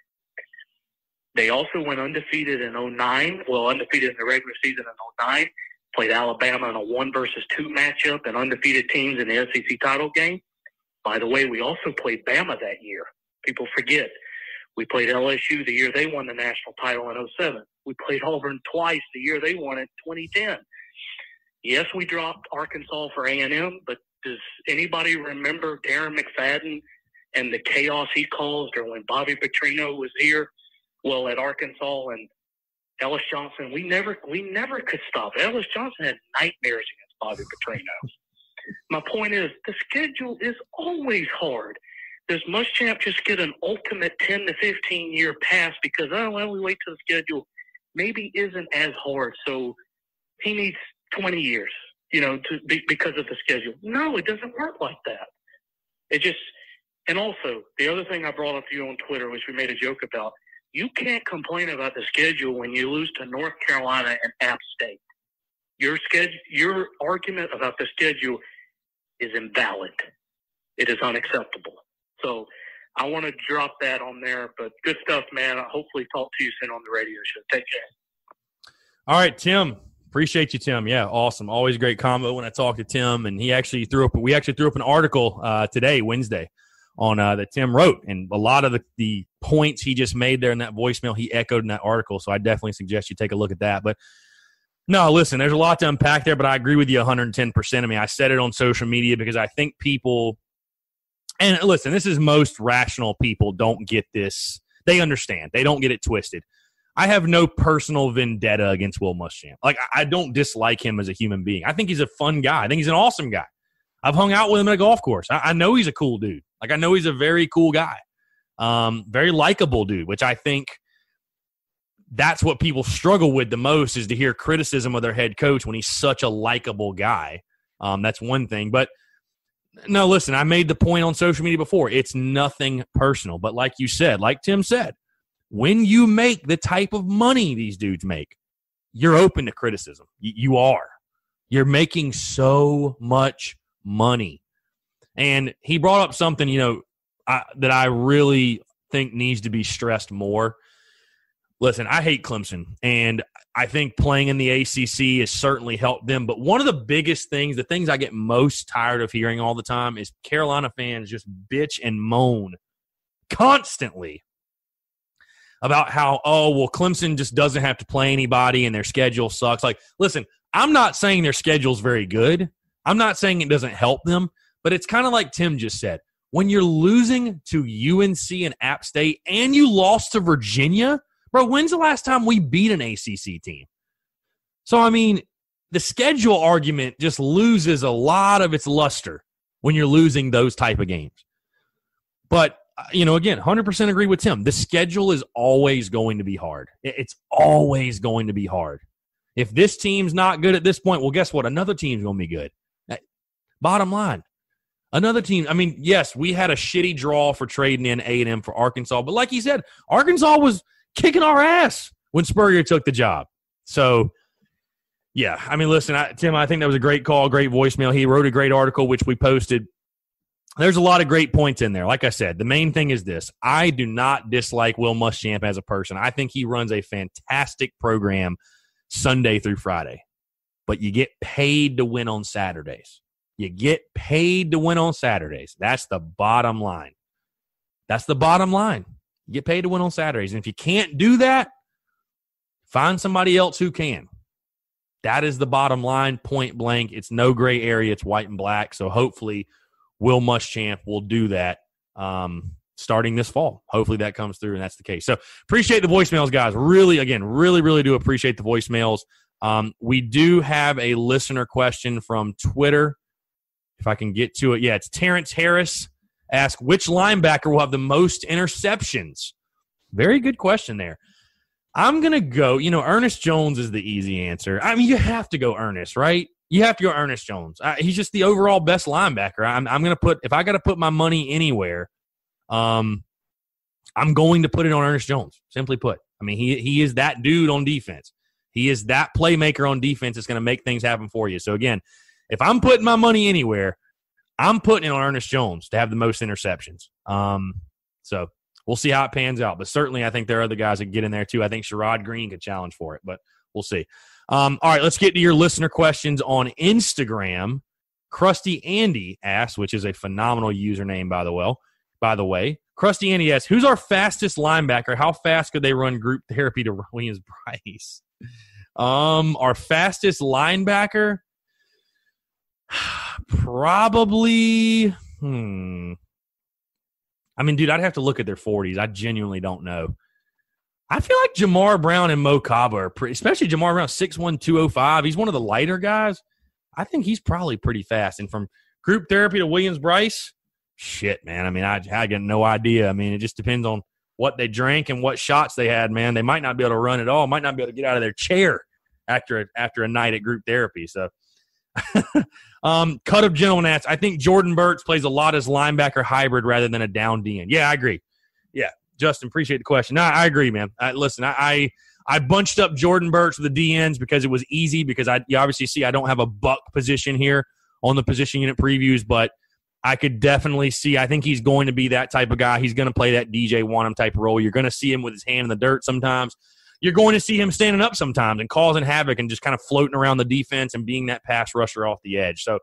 S4: They also went undefeated in 09, well, undefeated in the regular season in 09, played Alabama in a one versus two matchup and undefeated teams in the SEC title game. By the way, we also played Bama that year. People forget. We played LSU the year they won the national title in 07. We played Auburn twice the year they won it 2010. Yes, we dropped Arkansas for A&M, but does anybody remember Darren McFadden and the chaos he caused or when Bobby Petrino was here? Well, at Arkansas and Ellis Johnson, we never we never could stop. Ellis Johnson had nightmares against Bobby Petrino. My point is the schedule is always hard does Muschamp just get an ultimate 10 to 15 year pass because, oh, well, we wait till the schedule maybe isn't as hard. So he needs 20 years, you know, to be, because of the schedule. No, it doesn't work like that. It just, and also the other thing I brought up to you on Twitter, which we made a joke about, you can't complain about the schedule when you lose to North Carolina and App State. Your schedule, your argument about the schedule is invalid. It is unacceptable. So I want to drop that on there. But good stuff, man. I'll hopefully talk to you soon on the radio show. Take care.
S1: All right, Tim. Appreciate you, Tim. Yeah, awesome. Always great combo when I talk to Tim, and he actually threw up. We actually threw up an article uh, today, Wednesday, on uh, that Tim wrote, and a lot of the, the points he just made there in that voicemail he echoed in that article. So I definitely suggest you take a look at that. But no, listen, there's a lot to unpack there, but I agree with you 110. percent I mean, I said it on social media because I think people and listen, this is most rational people don't get this. They understand. They don't get it twisted. I have no personal vendetta against Will Muschamp. Like I don't dislike him as a human being. I think he's a fun guy. I think he's an awesome guy. I've hung out with him at a golf course. I, I know he's a cool dude. Like I know he's a very cool guy, um, very likable dude. Which I think that's what people struggle with the most is to hear criticism of their head coach when he's such a likable guy. Um, that's one thing, but no, listen, I made the point on social media before. It's nothing personal. But like you said, like Tim said, when you make the type of money these dudes make, you're open to criticism. You, you are. You're making so much money. And he brought up something, you know, I, that I really think needs to be stressed more. Listen, I hate Clemson, and I think playing in the ACC has certainly helped them. But one of the biggest things, the things I get most tired of hearing all the time, is Carolina fans just bitch and moan constantly about how, oh, well, Clemson just doesn't have to play anybody and their schedule sucks. Like, listen, I'm not saying their schedule's very good. I'm not saying it doesn't help them, but it's kind of like Tim just said. When you're losing to UNC and App State and you lost to Virginia, Bro, when's the last time we beat an ACC team? So, I mean, the schedule argument just loses a lot of its luster when you're losing those type of games. But, uh, you know, again, 100% agree with Tim. The schedule is always going to be hard. It's always going to be hard. If this team's not good at this point, well, guess what? Another team's going to be good. Bottom line, another team. I mean, yes, we had a shitty draw for trading in A and M for Arkansas, but like he said, Arkansas was kicking our ass when Spurrier took the job. So, yeah, I mean, listen, I, Tim, I think that was a great call, great voicemail. He wrote a great article, which we posted. There's a lot of great points in there. Like I said, the main thing is this I do not dislike Will Muschamp as a person. I think he runs a fantastic program Sunday through Friday, but you get paid to win on Saturdays. You get paid to win on Saturdays. That's the bottom line. That's the bottom line. You get paid to win on Saturdays. And if you can't do that, find somebody else who can. That is the bottom line, point blank. It's no gray area. It's white and black. So hopefully, Will Muschamp will do that um, starting this fall. Hopefully that comes through, and that's the case. So appreciate the voicemails, guys. Really, again, really, really do appreciate the voicemails. Um, we do have a listener question from Twitter. If I can get to it, yeah, it's Terrence Harris. Ask which linebacker will have the most interceptions. Very good question there. I'm gonna go. You know, Ernest Jones is the easy answer. I mean, you have to go Ernest, right? You have to go Ernest Jones. Uh, he's just the overall best linebacker. I'm, I'm gonna put if I got to put my money anywhere, um, I'm going to put it on Ernest Jones. Simply put, I mean he he is that dude on defense. He is that playmaker on defense that's going to make things happen for you. So again, if I'm putting my money anywhere, I'm putting it on Ernest Jones to have the most interceptions. Um, so we'll see how it pans out. But certainly, I think there are other guys that get in there too. I think Sherrod Greene could challenge for it, but we'll see. Um, all right, let's get to your listener questions on Instagram. Krusty Andy asks, which is a phenomenal username, by the way. By the way, Krusty Andy asks, "Who's our fastest linebacker? How fast could they run group therapy to Williams Brice?" Um, our fastest linebacker, probably. Hmm. I mean, dude, I'd have to look at their 40s. I genuinely don't know. I feel like Jahmar Brown and Mo Kaba are pretty, especially Jahmar Brown, 6'1, 205. He's one of the lighter guys. I think he's probably pretty fast. And from group therapy to Williams Brice, shit, man. I mean, I, I no idea. I mean, it just depends on what they drank and what shots they had, man. They might not be able to run at all, might not be able to get out of their chair after a, after a night at group therapy. So, um, cut of gentleman I think Jordan Burch plays a lot as linebacker hybrid rather than a down DN. Yeah, I agree. Yeah, Justin, appreciate the question. No, I agree, man. I, listen, I, I, I bunched up Jordan Burch with the DNs because it was easy because I you obviously see I don't have a buck position here on the position unit previews, but I could definitely see. I think he's going to be that type of guy. He's going to play that DJ Wonnum type role. You're going to see him with his hand in the dirt sometimes. You're going to see him standing up sometimes and causing havoc and just kind of floating around the defense and being that pass rusher off the edge. So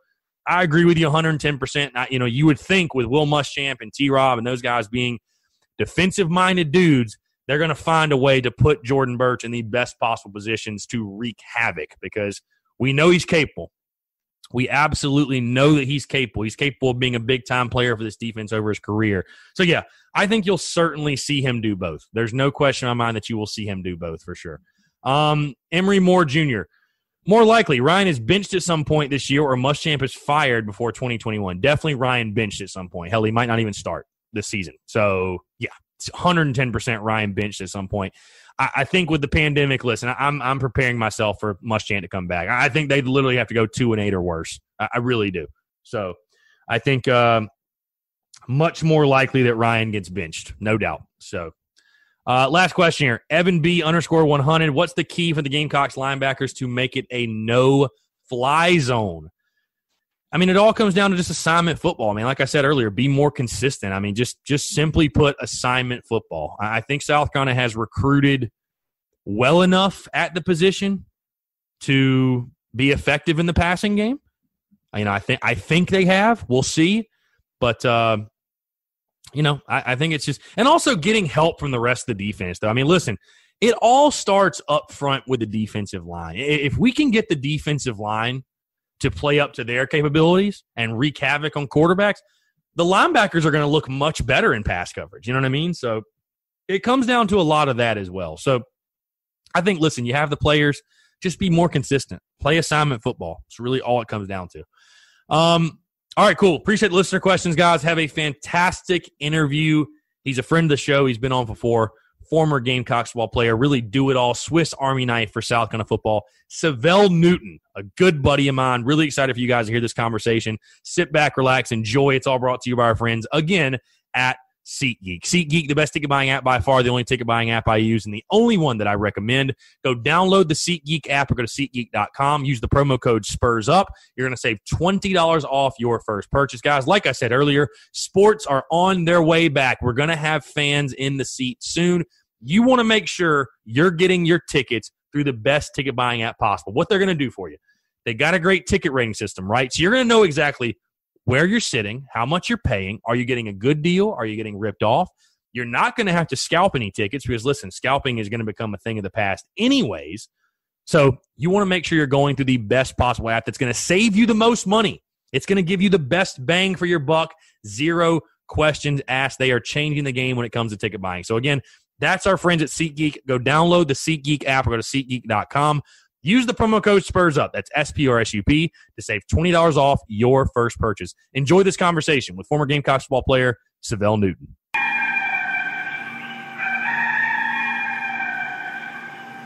S1: I agree with you 110%. I, you know, you would think with Will Muschamp and T. Rob and those guys being defensive minded dudes, they're going to find a way to put Jordan Burch in the best possible positions to wreak havoc because we know he's capable. We absolutely know that he's capable. He's capable of being a big time player for this defense over his career. So, yeah, I think you'll certainly see him do both. There's no question in my mind that you will see him do both for sure. Um, Emery Moore Jr., more likely, Ryan is benched at some point this year, or Muschamp is fired before 2021. Definitely Ryan benched at some point. Hell, he might not even start this season. So, yeah, 110% Ryan benched at some point. I, I think with the pandemic, listen, I, I'm I'm preparing myself for Muschamp to come back. I think they literally have to go two and eight or worse. I, I really do. So I think um, much more likely that Ryan gets benched, no doubt. So uh, last question here. Evan B underscore 100. What's the key for the Gamecocks linebackers to make it a no fly zone? I mean, it all comes down to just assignment football. I mean, like I said earlier, be more consistent. I mean, just just simply put assignment football. I think South Carolina has recruited well enough at the position to be effective in the passing game. You know, I think I think they have. We'll see, but uh, you know, I, I think it's just and also getting help from the rest of the defense. Though, I mean, listen, it all starts up front with the defensive line. If we can get the defensive line to play up to their capabilities and wreak havoc on quarterbacks, the linebackers are going to look much better in pass coverage. You know what I mean? So it comes down to a lot of that as well. So I think, listen, you have the players, just be more consistent. Play assignment football. It's really all it comes down to. Um, all right, cool. Appreciate the listener questions, guys. Have a fantastic interview. He's a friend of the show. He's been on before former Gamecocks ball player, really do it all, Swiss Army knife for South Carolina football. Syvelle Newton, a good buddy of mine. Really excited for you guys to hear this conversation. Sit back, relax, enjoy. It's all brought to you by our friends again at SeatGeek. SeatGeek, the best ticket buying app by far, the only ticket buying app I use, and the only one that I recommend. Go download the SeatGeek app or go to SeatGeek.com. Use the promo code Spurs Up. You're going to save $20 off your first purchase. Guys, like I said earlier, sports are on their way back. We're going to have fans in the seat soon. You want to make sure you're getting your tickets through the best ticket buying app possible. What they're going to do for you. They got a great ticket rating system, right? So you're going to know exactly where you're sitting, how much you're paying. Are you getting a good deal? Are you getting ripped off? You're not going to have to scalp any tickets because, listen, scalping is going to become a thing of the past, anyways. So you want to make sure you're going through the best possible app that's going to save you the most money. It's going to give you the best bang for your buck. Zero questions asked. They are changing the game when it comes to ticket buying. So again, that's our friends at SeatGeek. Go download the SeatGeek app or go to SeatGeek.com. Use the promo code SPURS UP. That's S P R S U P to save twenty dollars off your first purchase. Enjoy this conversation with former Gamecocks football player Syvelle Newton.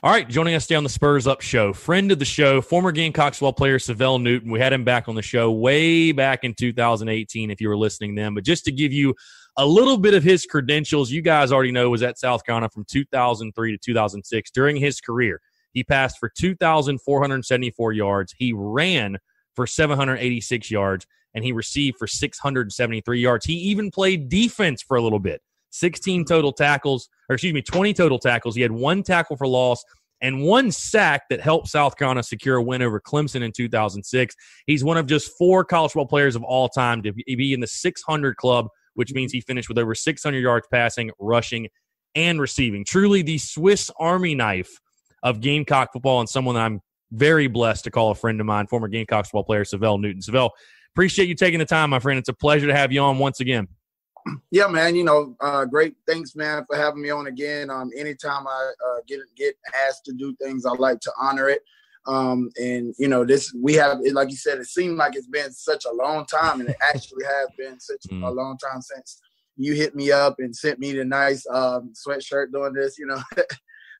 S1: All right, joining us today on the Spurs Up Show, friend of the show, former Gamecocks football player Syvelle Newton. We had him back on the show way back in 2018, if you were listening then. But just to give you a little bit of his credentials, you guys already know was at South Carolina from 2003 to 2006. During his career, he passed for 2,474 yards. He ran for 786 yards, and he received for 673 yards. He even played defense for a little bit. 16 mm-hmm. total tackles, or excuse me, 20 total tackles. He had one tackle for loss and one sack that helped South Carolina secure a win over Clemson in 2006. He's one of just four college football players of all time to be in the 600 club, which means mm-hmm. he finished with over 600 yards passing, rushing, and receiving. Truly the Swiss Army knife of Gamecock football and someone that I'm very blessed to call a friend of mine, former Gamecock football player Syvelle Newton. Syvelle, appreciate you taking the time, my friend. It's a pleasure to have you on once again
S5: yeah, man. You know, uh, great. Thanks, man, for having me on again. Um, anytime I uh, get get asked to do things, I like to honor it. Um, and you know, this we have, like you said, it seemed like it's been such a long time, and it actually has been such mm. a long time since you hit me up and sent me the nice um, sweatshirt doing this. You know,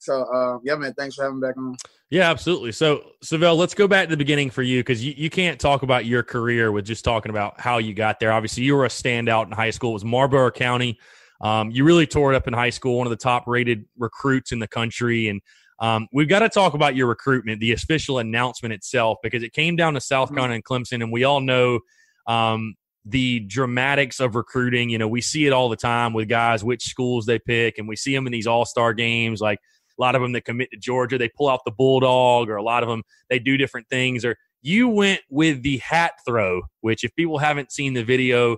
S5: So uh, yeah, man, thanks for having me back on.
S1: Yeah, absolutely. So Syvelle, let's go back to the beginning for you because you, you can't talk about your career with just talking about how you got there. Obviously, you were a standout in high school. It was Marlboro County. Um, you really tore it up in high school, one of the top rated recruits in the country. And um, we've got to talk about your recruitment, the official announcement itself, because it came down to South mm-hmm. Carolina and Clemson, and we all know um, the dramatics of recruiting. You know, we see it all the time with guys, which schools they pick, and we see them in these all star games. Like a lot of them that commit to Georgia, they pull out the bulldog, or a lot of them they do different things. Or you went with the hat throw, which if people haven't seen the video,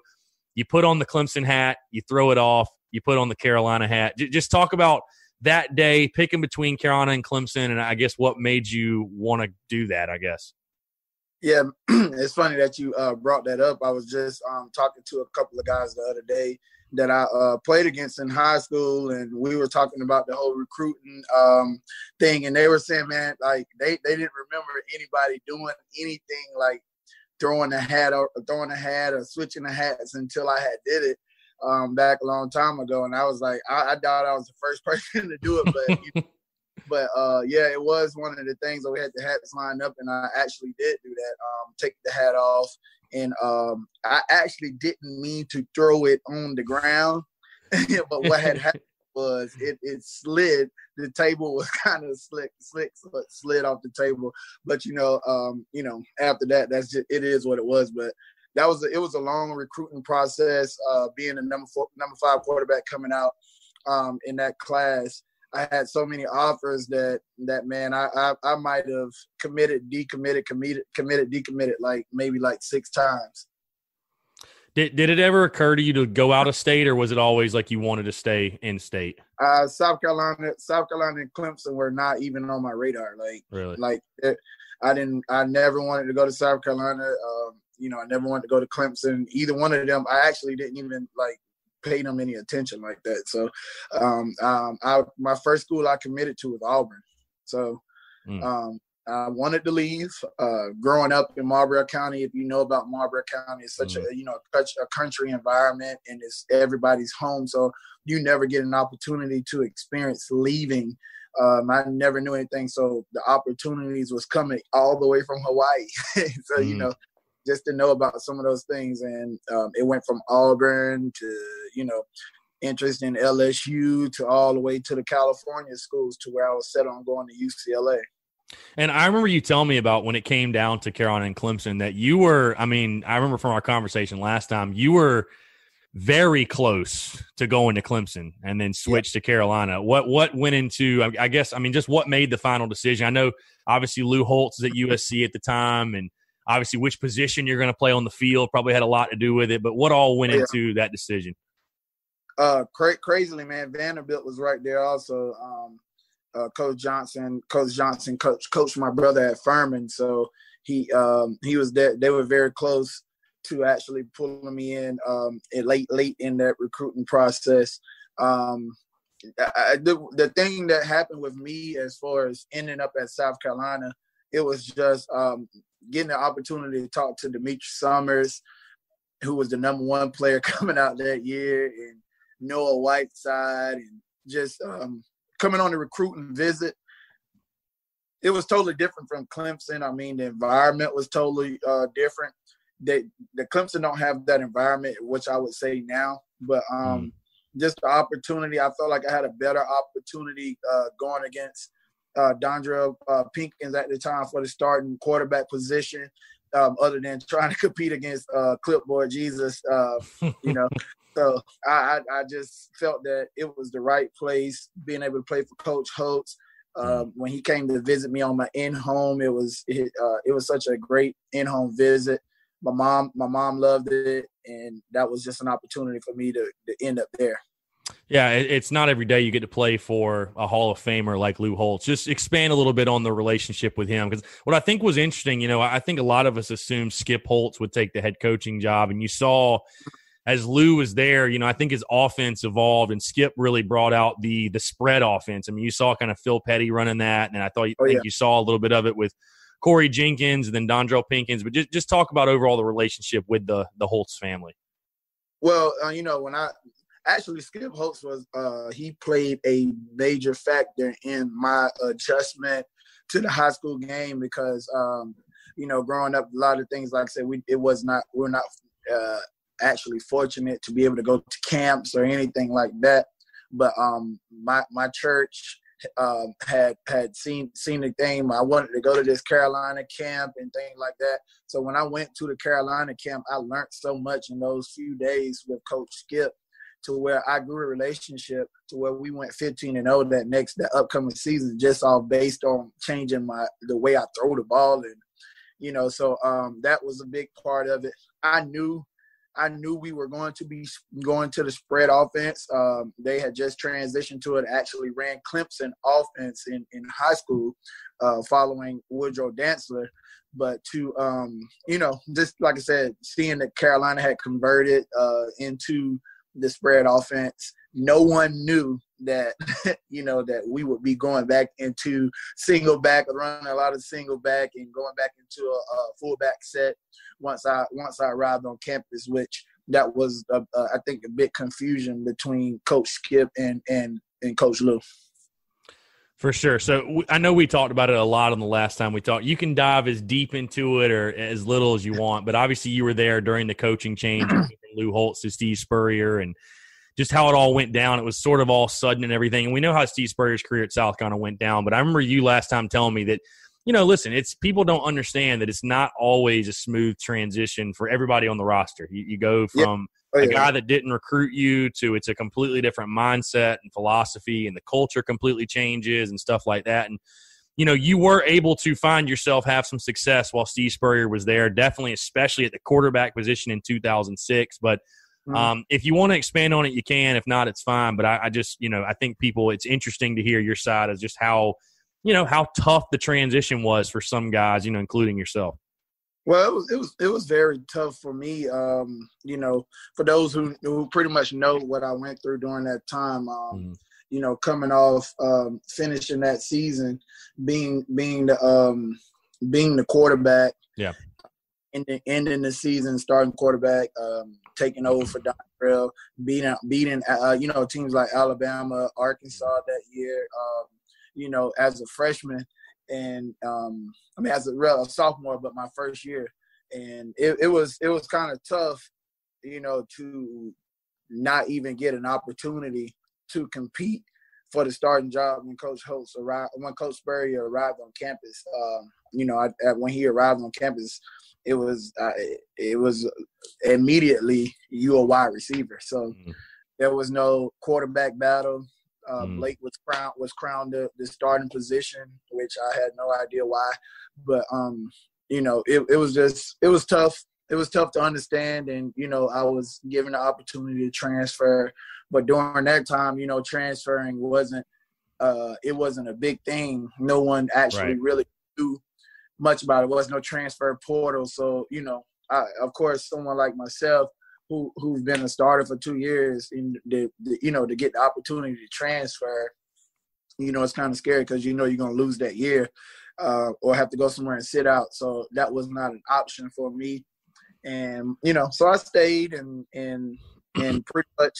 S1: you put on the Clemson hat, you throw it off, you put on the Carolina hat. J- just talk about that day, picking between Carolina and Clemson, and I guess what made you want to do that. I guess.
S5: Yeah, it's funny that you uh, brought that up. I was just um, talking to a couple of guys the other day that I uh, played against in high school, and we were talking about the whole recruiting um, thing, and they were saying, man, like they, they didn't remember anybody doing anything like throwing a hat or throwing a hat or switching the hats until I had did it um, back a long time ago, and I was like, I, I doubt I was the first person to do it, but. You but uh, yeah, it was one of the things that we had the hats lined up, and I actually did do that. Um, take the hat off, and um, I actually didn't mean to throw it on the ground, but what had happened was it, it slid. The table was kind of slick, slick, slid off the table. But you know, um, you know, after that, that's just it is what it was. But that was a, it was a long recruiting process. Uh, being a number four, number five quarterback coming out um, in that class, I had so many offers that that man, I I, I might have committed, decommitted, committed, committed, decommitted like maybe like six times.
S1: Did did it ever occur to you to go out of state, or was it always like you wanted to stay in state?
S5: Uh, South Carolina, South Carolina, and Clemson were not even on my radar. Like,
S1: really,
S5: like it, I didn't. I never wanted to go to South Carolina. Um, you know, I never wanted to go to Clemson. Either one of them, I actually didn't even like pay them any attention like that. So, um, um, I my first school I committed to was Auburn. So, mm. um, I wanted to leave. Uh, growing up in Marlboro County, if you know about Marlboro County, it's such mm. a you know such a country environment and it's everybody's home. So you never get an opportunity to experience leaving. Um, I never knew anything, so the opportunities was coming all the way from Hawaii. so mm. you know, just to know about some of those things. And um, it went from Auburn to, you know, interest in LSU to all the way to the California schools to where I was set on going to UCLA.
S1: And I remember you telling me about when it came down to Carolina and Clemson that you were, I mean, I remember from our conversation last time, you were very close to going to Clemson and then switch yeah. to Carolina. What what went into I guess I mean just what made the final decision? I know obviously Lou Holtz is at USC at the time and obviously which position you're going to play on the field probably had a lot to do with it. But what all went
S5: Yeah.
S1: into that decision?
S5: uh cra- crazily man vanderbilt was right there also um uh coach johnson coach johnson coach coached my brother at furman so he um he was there they were very close to actually pulling me in um in late late in that recruiting process um I, I- the, the thing that happened with me as far as ending up at south carolina it was just um getting the opportunity to talk to Demetris Summers who was the number one player coming out that year and Noah Whiteside and just um, coming on the recruiting visit. It was totally different from Clemson. I mean, the environment was totally uh, different. They, the Clemson don't have that environment, which I would say now. But um, just the opportunity, I felt like I had a better opportunity uh, going against uh, Dondrial uh, Pinkins at the time for the starting quarterback position. Um, other than trying to compete against uh, Clipboard Jesus, uh, you know, so I, I, I just felt that it was the right place, being able to play for Coach Holtz. Um, when he came to visit me on my in home, it was it, uh, it was such a great in home visit. My mom my mom loved it, and that was just an opportunity for me to, to end up there.
S1: Yeah, it, it's not every day you get to play for a Hall of Famer like Lou Holtz. Just expand a little bit on the relationship with him because what I think was interesting, you know, I think a lot of us assumed Skip Holtz would take the head coaching job, and you saw as Lou was there, you know, I think his offense evolved, and Skip really brought out the the spread offense. I mean, you saw kind of Phil Petty running that, and I thought
S5: Oh,
S1: think
S5: yeah.
S1: you saw a little bit of it with Corey Jenkins and then Dondrial Pinkins. But just just talk about overall the relationship with the the Holtz family.
S5: Well, uh, you know, when I actually Skip Holtz was uh, he played a major factor in my adjustment to the high school game because um, you know, growing up, a lot of things like I said, we it was not we're not uh, actually fortunate to be able to go to camps or anything like that. But um, my my church um, had had seen seen the thing. I wanted to go to this Carolina camp and things like that. So when I went to the Carolina camp, I learned so much in those few days with Coach Skip to where I grew a relationship to where we went 15 and 0 that next that upcoming season just all based on changing my the way I throw the ball and you know so um that was a big part of it. I knew I knew we were going to be going to the spread offense. Um, they had just transitioned to it. Actually, ran Clemson offense in, in high school, uh, following Woodrow Dantzler. But to um, you know, just like I said, seeing that Carolina had converted uh, into the spread offense, no one knew that you know that we would be going back into single back, running a lot of single back, and going back into a, a fullback set once I once I arrived on campus, which that was uh, uh, I think a bit confusion between Coach Skip and and and Coach Lou.
S1: For sure. So I know we talked about it a lot on the last time we talked. You can dive as deep into it or as little as you want, but obviously you were there during the coaching change Lou Holtz to Steve Spurrier and just how it all went down. It was sort of all sudden and everything. And we know how Steve Spurrier's career at South kind of went down, but I remember you last time telling me that you know, listen, it's people don't understand that it's not always a smooth transition for everybody on the roster. You, you go from
S5: Oh,
S1: a
S5: yeah.
S1: guy that didn't recruit you to it's a completely different mindset and philosophy and the culture completely changes and stuff like that and you know you were able to find yourself have some success while steve spurrier was there definitely especially at the quarterback position in 2006 but
S5: Mhm.
S1: um, if you want to expand on it you can if not it's fine but I, I just you know i think people it's interesting to hear your side of just how you know how tough the transition was for some guys you know including yourself
S5: Well, it was it was it was very tough for me. Um, you know, for those who who pretty much know what I went through during that time. Um,
S1: Mhm.
S5: You know, coming off um, finishing that season, being being the um, being the quarterback.
S1: Yeah.
S5: Ending, ending the season, starting quarterback, um, taking over for Don Drill, beating beating uh, you know teams like Alabama, Arkansas that year. Um, you know, as a freshman, and um, I mean as a real a sophomore, but my first year, and it, it was it was kind of tough, you know, to not even get an opportunity to compete for the starting job when Coach Holtz arrived, when Coach Spurrier arrived on campus. Um, you know, I, at, when he arrived on campus, it was uh, it was immediately you a wide receiver, so
S1: Mhm.
S5: there was no quarterback battle. Uh,
S1: Mm.
S5: Blake was crowned was crowned the, the starting position, which I had no idea why. But um, you know, it, it was just it was tough. It was tough to understand, and you know, I was given the opportunity to transfer, but during that time, you know, transferring wasn't uh, it wasn't a big thing. No one actually right. really knew much about it. There was no transfer portal, so you know, I, of course, someone like myself who who's been a starter for two years, and the, the, you know, to get the opportunity to transfer, you know, it's kind of scary because you know you're gonna lose that year uh, or have to go somewhere and sit out. So that was not an option for me. And you know, so I stayed and and and pretty much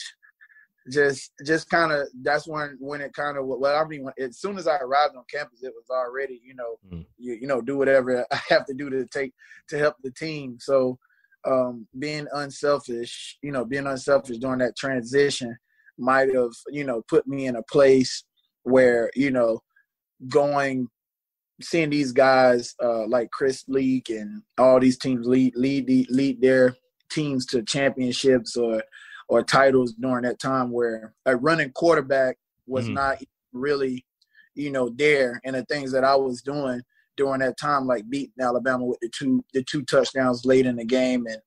S5: just just kind of that's when when it kind of well I mean when, as soon as I arrived on campus it was already you know mm. you, you know do whatever I have to do to take to help the team so um, being unselfish you know being unselfish during that transition might have you know put me in a place where you know going seeing these guys uh, like Chris Leak and all these teams lead lead lead their teams to championships or or titles during that time where a running quarterback was mm-hmm. not really, you know, there. And the things that I was doing during that time, like beating Alabama with the two the two touchdowns late in the game, and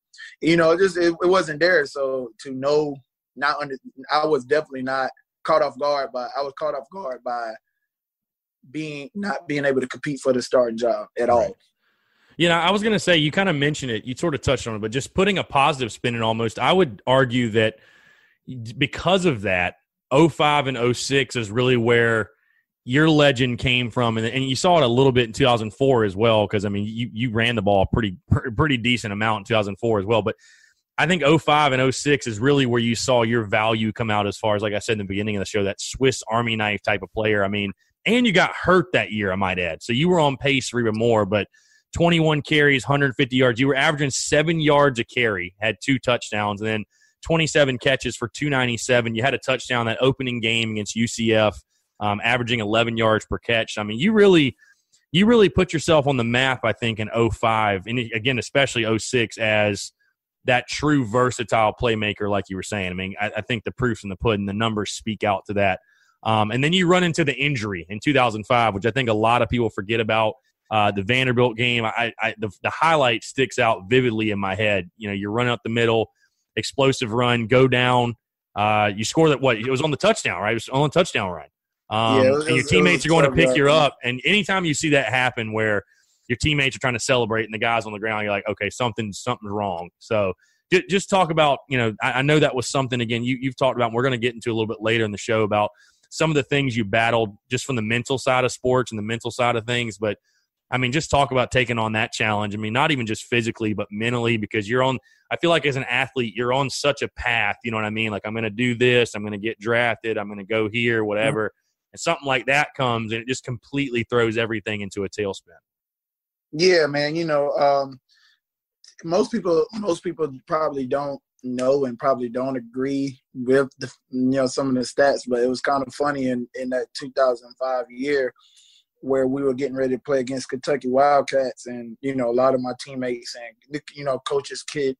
S5: you know, it just it, it wasn't there. So to know, not under, I was definitely not caught off guard by. I was caught off guard by being not being able to compete for the starting job at all.
S1: You know, I was going to say you kind of mentioned it. You sort of touched on it, but just putting a positive spin in almost, I would argue that because of that, 05 and 06 is really where your legend came from, and, and you saw it a little bit in 2004 as well. Because I mean, you you ran the ball pretty pretty decent amount in 2004 as well, but. I think 05 and 06 is really where you saw your value come out as far as, like I said in the beginning of the show, that Swiss Army knife type of player. I mean, and you got hurt that year, I might add. So you were on pace for even more, but 21 carries, 150 yards. You were averaging seven yards a carry, had two touchdowns, and then 27 catches for 297. You had a touchdown that opening game against UCF, um, averaging 11 yards per catch. I mean, you really, you really put yourself on the map, I think, in 05, and again, especially 06 as that true versatile playmaker, like you were saying. I mean, I, I think the proof's in the pudding. The numbers speak out to that. Um, and then you run into the injury in 2005, which I think a lot of people forget about. Uh, the Vanderbilt game, I, I the, the highlight sticks out vividly in my head. You know, you run out the middle, explosive run, go down. Uh, you score that. What it was on the touchdown, right? It was on the touchdown run. Um, yeah, was, and your teammates are going to pick you up. And anytime you see that happen, where your teammates are trying to celebrate and the guys on the ground, you're like, okay, something something's wrong. So just talk about, you know, I, I know that was something again you, you've talked about. And we're going to get into a little bit later in the show about some of the things you battled just from the mental side of sports and the mental side of things, but I mean, just talk about taking on that challenge. I mean, not even just physically, but mentally, because you're on, I feel like as an athlete, you're on such a path. You know what I mean? Like, I'm going to do this, I'm going to get drafted, I'm going to go here, whatever. Mm-hmm. And something like that comes and it just completely throws everything into a tailspin.
S5: Yeah, man. You know, um, most people, most people probably don't know and probably don't agree with the, you know, some of the stats, but it was kind of funny in, in that 2005 year where we were getting ready to play against Kentucky Wildcats, and you know a lot of my teammates and you know coaches could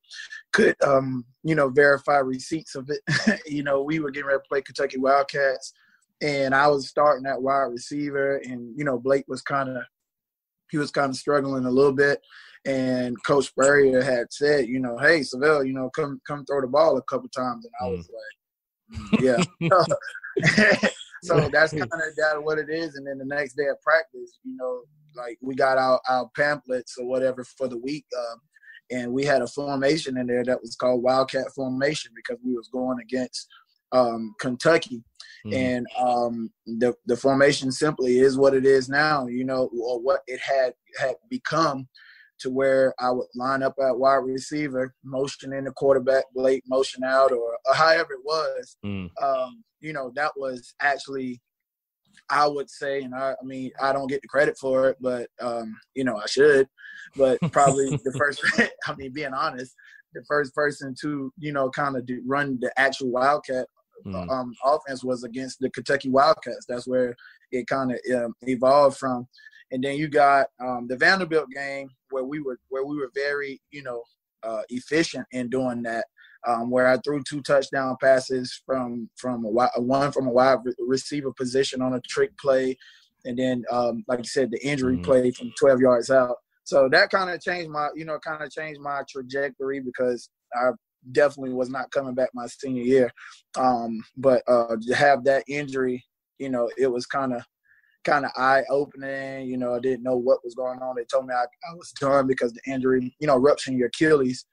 S5: could um, you know verify receipts of it. you know we were getting ready to play Kentucky Wildcats, and I was starting at wide receiver, and you know Blake was kind of he was kind of struggling a little bit, and Coach Spurrier had said, you know, hey Syvelle, you know come come throw the ball a couple times, and I was mm. like, yeah. So that's kind of that what it is. And then the next day of practice, you know, like we got our, our pamphlets or whatever for the week. Um, and we had a formation in there that was called Wildcat Formation because we was going against um, Kentucky. Mm-hmm. And um, the the formation simply is what it is now, you know, or what it had had become to where I would line up at wide receiver, motion in the quarterback, Blake motion out, or, or however it was. Mm. Um, you know, that was actually, I would say, and I, I mean, I don't get the credit for it, but um, you know, I should. But probably the first, I mean, being honest, the first person to you know kind of run the actual Wildcat mm. um, offense was against the Kentucky Wildcats. That's where it kind of um, evolved from. And then you got um, the Vanderbilt game where we were where we were very you know uh, efficient in doing that. Um, where I threw two touchdown passes from from a wide, one from a wide receiver position on a trick play, and then um, like you said, the injury mm-hmm. play from 12 yards out. So that kind of changed my, you know, kind of changed my trajectory because I definitely was not coming back my senior year. Um, but uh, to have that injury, you know, it was kind of kind of eye opening. You know, I didn't know what was going on. They told me I, I was done because the injury, you know, rupturing your Achilles.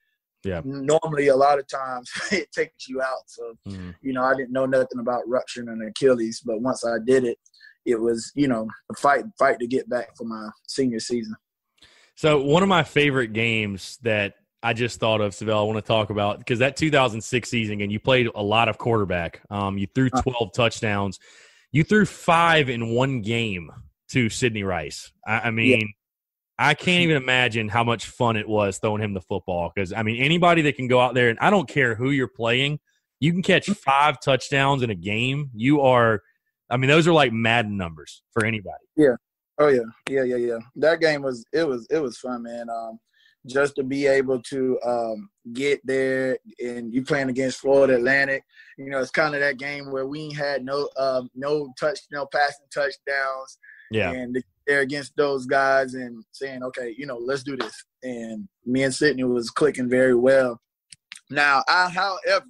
S1: Yeah.
S5: Normally, a lot of times it takes you out. So, mm-hmm. you know, I didn't know nothing about rupturing an Achilles, but once I did it, it was, you know, a fight fight to get back for my senior season.
S1: So, one of my favorite games that I just thought of, Syvelle, I want to talk about because that 2006 season, and you played a lot of quarterback. Um, you threw uh. 12 touchdowns. You threw five in one game to Sidney Rice. I, I mean, yeah. I can't even imagine how much fun it was throwing him the football. Because I mean, anybody that can go out there and I don't care who you're playing, you can catch mm. five touchdowns in a game. You are, I mean, those are like Madden numbers for anybody.
S5: Yeah. Oh yeah, yeah, yeah, yeah. That game was it was it was fun, man. Um, just to be able to um, get there and you playing against Florida Atlantic, you know, it's kind of that game where we had no um, no touch, no passing touchdowns.
S1: Yeah.
S5: And they're against those guys and saying, okay, you know, let's do this. And me and Sidney was clicking very well. Now, I, however,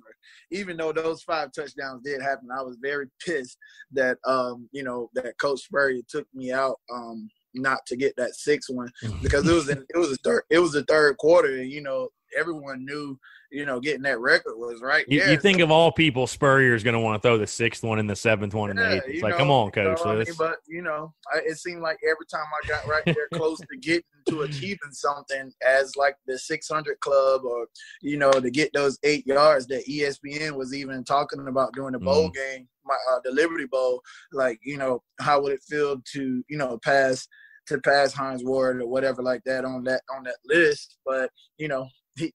S5: even though those five touchdowns did happen, I was very pissed that um, you know, that Coach Spurrier took me out um not to get that sixth one mm. because it was in, it was a third it was the third quarter and you know everyone knew you know getting that record was right
S1: you, you think of all people Spurrier is going to want to throw the sixth one and the seventh one and the eighth it's like know, come on coach
S5: you know I mean? but you know I, it seemed like every time I got right there close to getting to achieving something as like the 600 club or you know to get those eight yards that ESPN was even talking about during the bowl mm. game my uh, the Liberty Bowl like you know how would it feel to you know pass to pass Hines Ward or whatever like that on that on that list. But you know, he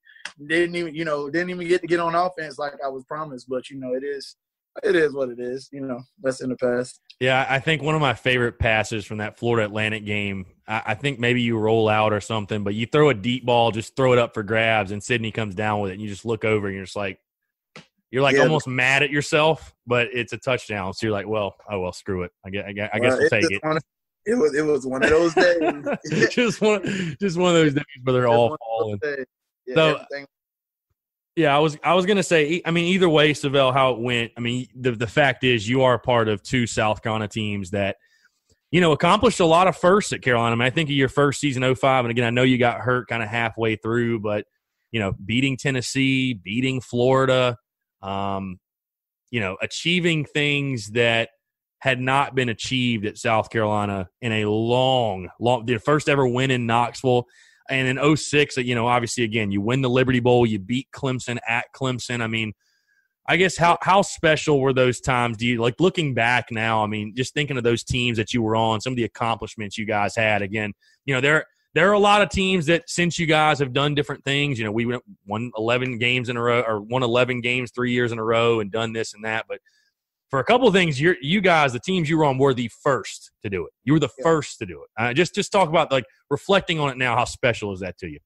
S5: didn't even you know didn't even get to get on offense like I was promised. But you know, it is it is what it is. You know, that's in the past.
S1: Yeah, I think one of my favorite passes from that Florida Atlantic game. I, I think maybe you roll out or something, but you throw a deep ball, just throw it up for grabs, and Sidney comes down with it, and you just look over and you're just like, you're like yeah. almost mad at yourself, but it's a touchdown. So you're like, well, oh well, screw it. I guess I guess, I guess we'll take it.
S5: It was it was one of those days.
S1: just one just one of those days where they're all falling. Yeah, so, everything. yeah, I was I was gonna say. I mean, either way, Syvelle, how it went. I mean, the the fact is, you are part of two South Carolina teams that you know accomplished a lot of firsts at Carolina. I mean, I think of your first season 05, and again, I know you got hurt kind of halfway through, but you know, beating Tennessee, beating Florida, um, you know, achieving things that had not been achieved at South Carolina in a long, long, the first ever win in Knoxville. And in 06, you know, obviously, again, you win the Liberty Bowl, you beat Clemson at Clemson. I mean, I guess how how special were those times? Do you like looking back now? I mean, just thinking of those teams that you were on, some of the accomplishments you guys had. Again, you know, there there are a lot of teams that since you guys have done different things, you know, we went won 11 games in a row or won 11 games three years in a row and done this and that, but for a couple of things, you you guys, the teams you were on, were the first to do it. You were the yeah. first to do it. Uh, just just talk about like reflecting on it now. How special is that to you?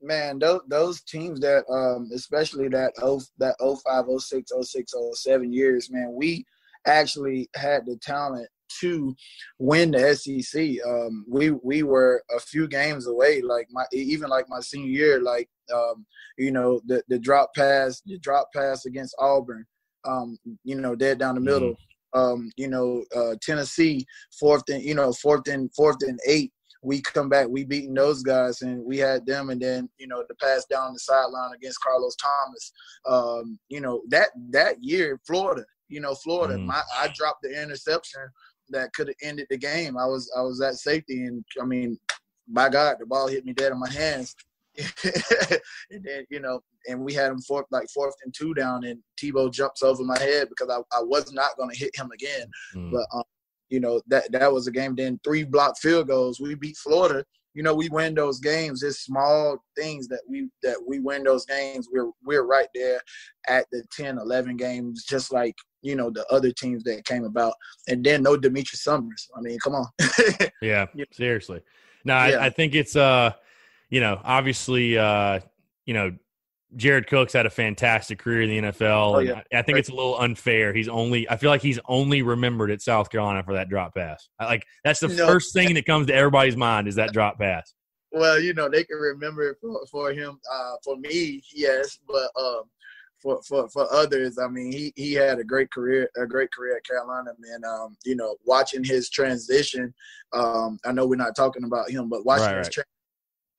S5: Man, those those teams that, um, especially that oh that 05, 06, 06, 07 years, man, we actually had the talent to win the SEC. Um, we we were a few games away. Like my even like my senior year, like um, you know the the drop pass, the drop pass against Auburn um, you know, dead down the mm-hmm. middle. Um, you know, uh, Tennessee, fourth and you know, fourth and fourth and eight. We come back, we beaten those guys, and we had them, and then you know the pass down the sideline against Carlos Thomas. Um, you know that that year, Florida. You know, Florida. Mm-hmm. My I dropped the interception that could have ended the game. I was I was at safety, and I mean, by God, the ball hit me dead in my hands. and then you know, and we had him fourth like fourth and two down, and Tebow jumps over my head because I, I was not going to hit him again. Mm. But um, you know that that was a game. Then three block field goals. We beat Florida. You know, we win those games. It's small things that we that we win those games. We're we're right there at the 10, 11 games, just like you know the other teams that came about. And then no Demetris Summers. I mean, come on.
S1: yeah, seriously. No, yeah. I, I think it's uh you know, obviously, uh, you know, Jared Cook's had a fantastic career in the NFL. Oh, yeah. I, I, think right. it's a little unfair. He's only, I feel like he's only remembered at South Carolina for that drop pass. I, like that's the no. first thing that comes to everybody's mind is that drop pass.
S5: well, you know, they can remember it for, for him. Uh, for me, yes, but um, for, for for others, I mean, he he had a great career, a great career at Carolina, man. Um, you know, watching his transition. Um, I know we're not talking about him, but watching
S1: Right,
S5: his
S1: right.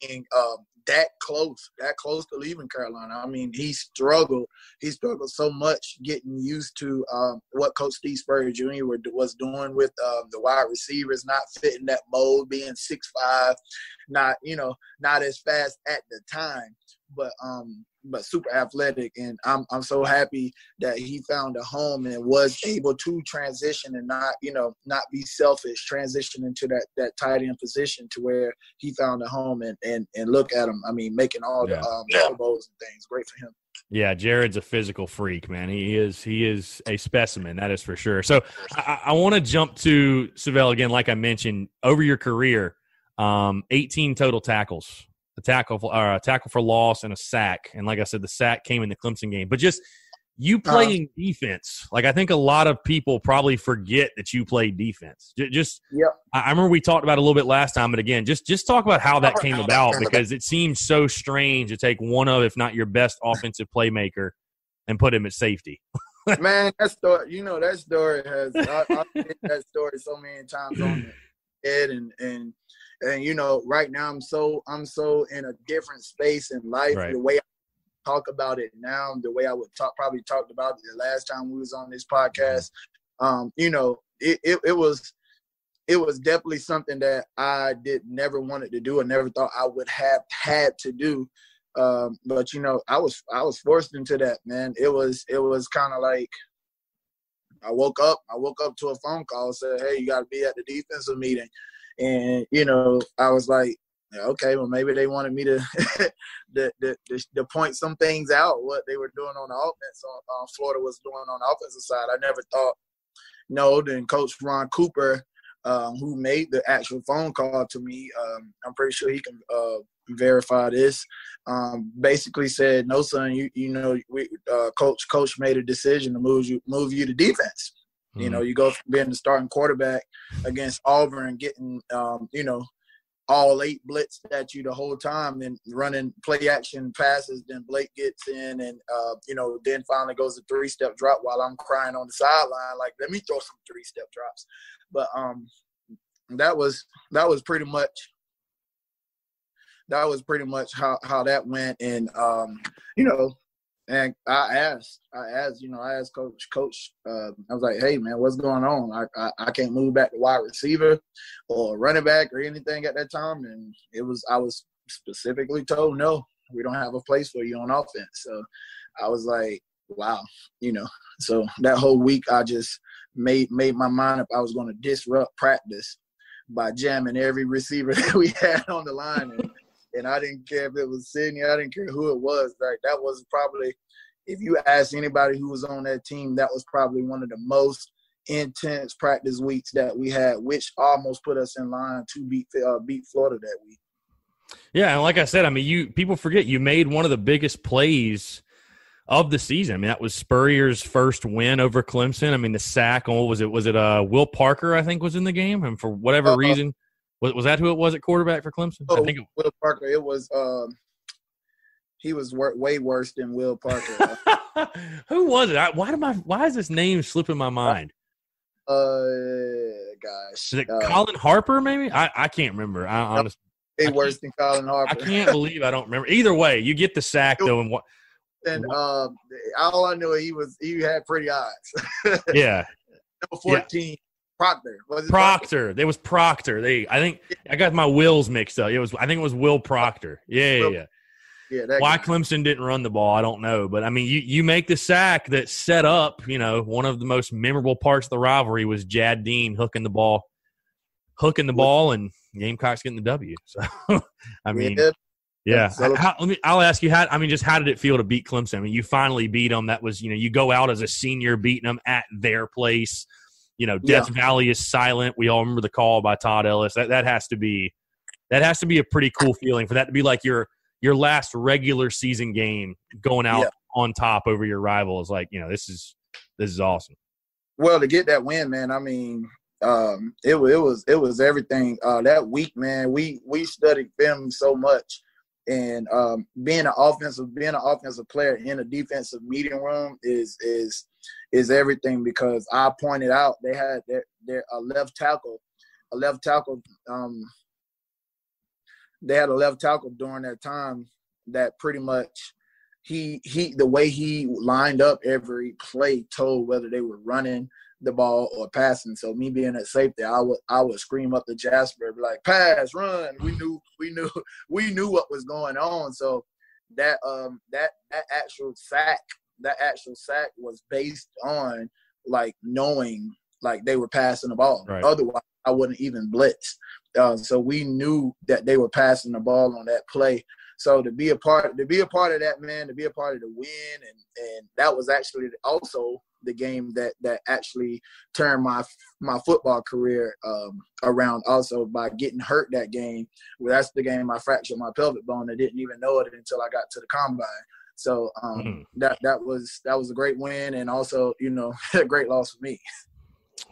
S5: Transition, um, that close, that close to leaving Carolina. I mean, he struggled. He struggled so much getting used to um, what Coach Steve Spurrier Jr. was doing with um, the wide receivers, not fitting that mold, being six five, not you know, not as fast at the time, but um, but super athletic. And I'm I'm so happy that he found a home and was able to transition and not you know not be selfish, transition into that that tight end position to where he found a home and and and look at him. I mean, making all
S1: Yeah.
S5: the um,
S3: Yeah.
S5: Pro Bowls and things. Great for him.
S1: Yeah, Jared's a physical freak, man. He is he is a specimen, that is for sure. So I, I want to jump to Syvelle again, like I mentioned, over your career, um, 18 total tackles, a tackle for, or a tackle for loss and a sack. And like I said, the sack came in the Clemson game. But just you
S5: Uh-huh.
S1: playing defense, like I think a lot of people probably forget that you played defense. J- Just
S5: Yep.
S1: I I remember we talked about it a little bit last time, but again, just just talk about how that came about because it seems so strange to take one of, if not your best offensive playmaker, and put him at safety.
S5: Man, that story, you know, that story has I, I've hit that story so many times on the head, and and and you know, right now I'm so I'm so in a different space in life.
S1: Right.
S5: The way I talk about it now, the way I would talk probably talked about it the last time we was on this podcast. Um, you know, it, it it was it was definitely something that I did never wanted to do and never thought I would have had to do. Um, but you know, I was I was forced into that, man. It was it was kind of like I woke up. I woke up to a phone call said, "Hey, you got to be at the defensive meeting," and you know, I was like, "Okay, well, maybe they wanted me to to, to, point some things out what they were doing on the offense. On, on Florida was doing on the offensive side. I never thought. No, then Coach Ron Cooper, um, who made the actual phone call to me, um, I'm pretty sure he can uh, verify this. Um, basically said, "No, son, you you know, we, uh, coach coach made a decision to move you move you to defense. You know, you go from being the starting quarterback against Auburn, getting um, you know all eight blitzed at you the whole time and running play action passes. Then Blake gets in and, uh, you know, then finally goes a three step drop while I'm crying on the sideline. Like, let me throw some three step drops. But um, that was that was pretty much that was pretty much how, how that went. And, um, you know, and I asked, I asked, you know, I asked coach, coach, uh, I was like, Hey man, what's going on? I, I, I can't move back to wide receiver or running back or anything at that time. And it was, I was specifically told, no, we don't have a place for you on offense. So I was like, wow, you know, so that whole week I just made, made my mind up. I was going to disrupt practice by jamming every receiver that we had on the line. And, and I didn't care if it was Sidney. I didn't care who it was. Like that was probably, if you ask anybody who was on that team, that was probably one of the most intense practice weeks that we had, which almost put us in line to beat uh, beat Florida that week.
S1: Yeah, and like I said, I mean, you people forget you made one of the biggest plays of the season. I mean, that was Spurrier's first win over Clemson. I mean, the sack. On what was it? Was it uh, Will Parker? I think was in the game, and for whatever
S5: Uh-uh.
S1: reason, was was that who it was at quarterback for Clemson? I
S5: Oh,
S1: think. It,
S5: Will Parker. It was um, he was wor- way worse than Will Parker.
S1: who was it? I, why am I? Why is this name slipping my mind?
S5: uh, gosh,
S1: Is it
S5: uh,
S1: Colin Harper? Maybe I, I can't remember. I honestly
S5: way
S1: I
S5: worse than Colin Harper.
S1: I can't believe I don't remember. Either way, you get the sack though, and what?
S5: And um, all I knew he was he had pretty eyes.
S1: Yeah,
S5: Number fourteen, Proctor. Was it
S1: Proctor. There was Proctor. They, I think I got my wills mixed up. It was, I think it was Will Proctor. Yeah, yeah, yeah.
S5: Yeah,
S1: Why
S5: guy.
S1: Clemson didn't run the ball, I don't know. But I mean, you you make the sack that set up. You know, one of the most memorable parts of the rivalry was Jad Dean hooking the ball, hooking the ball, and Gamecocks getting the W. So, I mean,
S5: Yeah,
S1: yeah. How, let me. I'll ask you. How? I mean, just how did it feel to beat Clemson? I mean, you finally beat them. That was, you know, you go out as a senior beating them at their place. You know, Death Valley is silent. We all remember the call by Todd Ellis. That that has to be, that has to be a pretty cool feeling for that to be like your your last regular season game going out
S5: Yeah.
S1: on top over your rival is like, you know, this is this is awesome.
S5: well to get that win, man. I mean, um, it was it was it was everything. Uh, that week, man, we we studied film so much, and um, being an offensive being an offensive player in a defensive meeting room is is is everything because I pointed out they had their, their a left tackle, a left tackle. Um, they had a left tackle during that time that pretty much he he the way he lined up every play told whether they were running the ball or passing. So me being at safety, I would I would scream up to Jasper, be like, pass, run. We knew we knew we knew what was going on. So that um that that actual sack, that actual sack was based on like knowing like they were passing the ball. Right. Otherwise I wouldn't even blitz. Uh, so we knew that they were passing the ball on that play. So to be a part to be a part of that man, to be a part of the win, and and that was actually also the game that that actually turned my my football career um, around. Also by getting hurt that game, well, that's the game I fractured my pelvic bone. I didn't even know it until I got to the combine. So um, mm-hmm. that that was that was a great win, and also you know a great loss for me.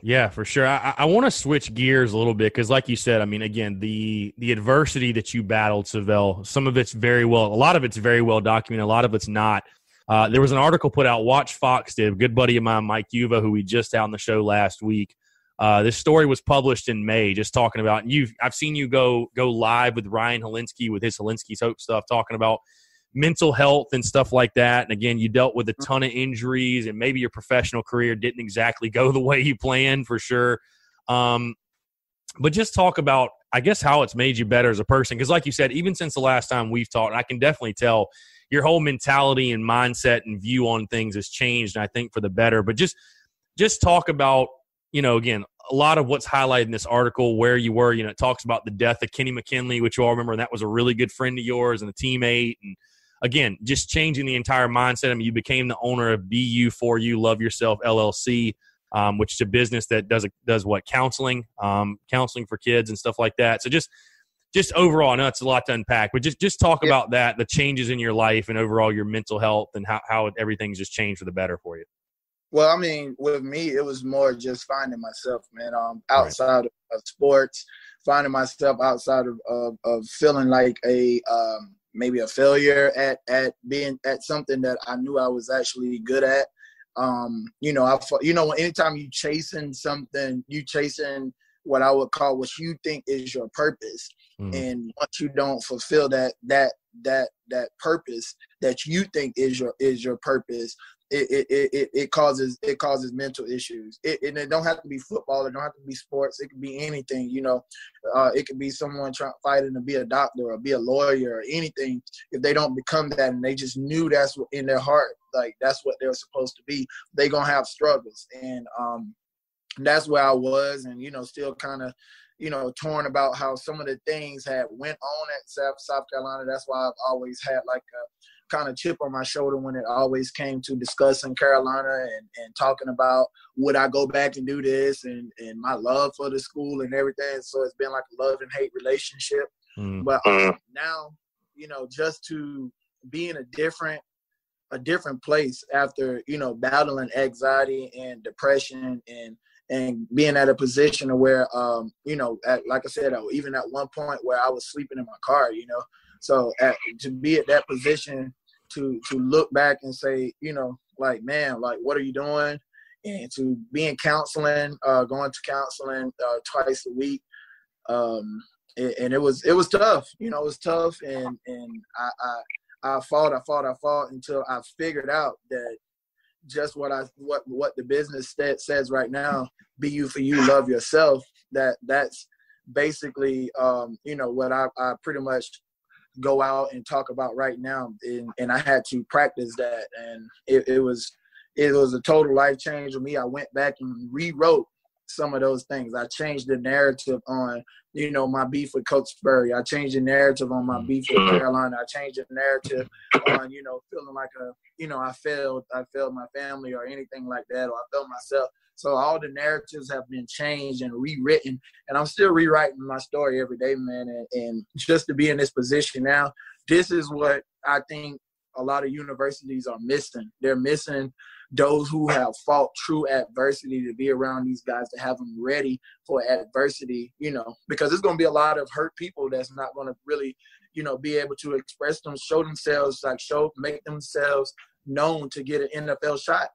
S1: Yeah, for sure. I, I want to switch gears a little bit because, like you said, I mean, again, the the adversity that you battled, Syvelle, some of it's very well, a lot of it's very well documented, a lot of it's not. Uh, there was an article put out, WACH Fox did, a good buddy of mine, Mike Uva, who we just had on the show last week. Uh, this story was published in May, just talking about. And you, I've seen you go go live with Ryan Hilinski with his Hilinski's Hope stuff, talking about mental health and stuff like that. And again, you dealt with a mm-hmm. ton of injuries, and maybe your professional career didn't exactly go the way you planned for sure. Um, but just talk about, I guess, how it's made you better as a person. Because, like you said, even since the last time we've talked, I can definitely tell your whole mentality and mindset and view on things has changed. And I think for the better. But just, just talk about, you know, again, a lot of what's highlighted in this article, where you were. You know, it talks about the death of Kenny McKinley, which you all remember, and that was a really good friend of yours and a teammate, and again, just changing the entire mindset. I mean, you became the owner of BU for You Love Yourself LLC, um, which is a business that does a, does what counseling, um, counseling for kids and stuff like that. So just just overall, I know it's a lot to unpack, but just just talk yeah. about that, the changes in your life and overall your mental health and how how everything's just changed for the better for you.
S5: Well, I mean, with me, it was more just finding myself, man. Um, outside right. of, sports, finding myself outside of, of, of feeling like a um, maybe a failure at at being at something that I knew I was actually good at. Um, you know, I you know, anytime you chasing something, you chasing what I would call what you think is your purpose, mm. and once you don't fulfill that that that that purpose that you think is your is your purpose, it it, it, causes it causes mental issues. It, and it don't have to be football. It don't have to be sports. It could be anything. You know, uh, it could be someone trying fighting to be a doctor or be a lawyer or anything. If they don't become that and they just knew that's what in their heart, like that's what they're supposed to be, they gonna have struggles. And um, that's where I was, and you know, still kind of you know, torn about how some of the things had went on at South South Carolina. That's why I've always had like a kind of chip on my shoulder when it always came to discussing Carolina and, and talking about would I go back and do this and, and my love for the school and everything. So it's been like a love and hate relationship. Mm. But um, now, you know, just to be in a different a different place after you know battling anxiety and depression and and being at a position where um you know at, like i said even at one point where i was sleeping in my car you know so at, to be at that position to to look back and say, you know, like man, like what are you doing? And to be in counseling, uh, going to counseling uh, twice a week, um, and, and, it was it was tough. You know, it was tough, and and I, I I fought, I fought, I fought until I figured out that just what I what what the business stat says right now, be you for you, love yourself. That that's basically um, you know what I, I pretty much go out and talk about right now. And, and i had to practice that. And it, it was it was a total life change for me. I went back and rewrote some of those things i changed the narrative on you know my beef with coach Spurrier. i changed the narrative on my beef with carolina i changed the narrative on you know feeling like a you know i failed i failed my family or anything like that or i failed myself so all the narratives have been changed and rewritten, and I'm still rewriting my story every day, man. And, and just to be in this position now, this is what I think a lot of universities are missing. They're missing those who have fought true adversity to be around these guys to have them ready for adversity, you know, because there's going to be a lot of hurt people that's not going to really, you know, be able to express them, show themselves, like show, make themselves known to get an NFL shot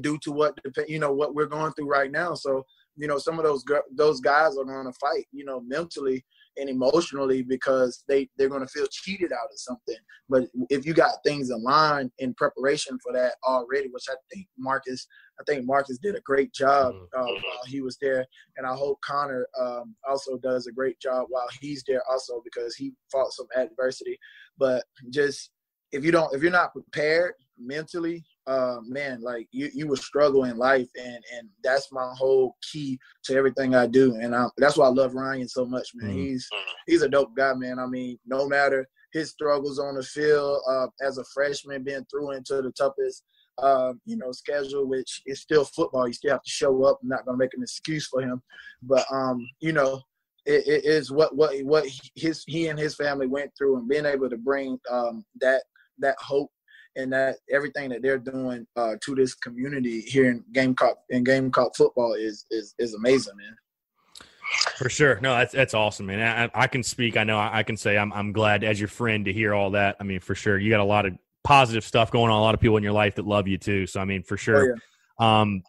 S5: due to what, you know, what we're going through right now. So, you know, some of those those guys are going to fight, you know, mentally and emotionally because they they're going to feel cheated out of something. But if you got things in line in preparation for that already, which I think Marcus, I think Marcus did a great job mm-hmm. uh, while he was there, and I hope Connor um, also does a great job while he's there also because he fought some adversity. But just if you don't, if you're not prepared mentally uh man like you you will struggle in life and and that's my whole key to everything i do. And I, that's why i love ryan so much man. Mm-hmm. he's he's a dope guy man. I mean no matter his struggles on the field uh as a freshman being through into the toughest uh, you know schedule which is still football you still have to show up. I'm not going to make an excuse for him. But um you know it, it is what what what his he and his family went through and being able to bring um that that hope and that everything that they're doing uh, to this community here in Gamecock in Gamecock football is is is amazing, man.
S1: For sure, no, that's that's awesome, man. I, I can speak. I know I, I, can say I'm I'm glad as your friend to hear all that. I mean, for sure, you got a lot of positive stuff going on. A lot of people in your life that love you too. So I mean, for sure. Oh, yeah. Um,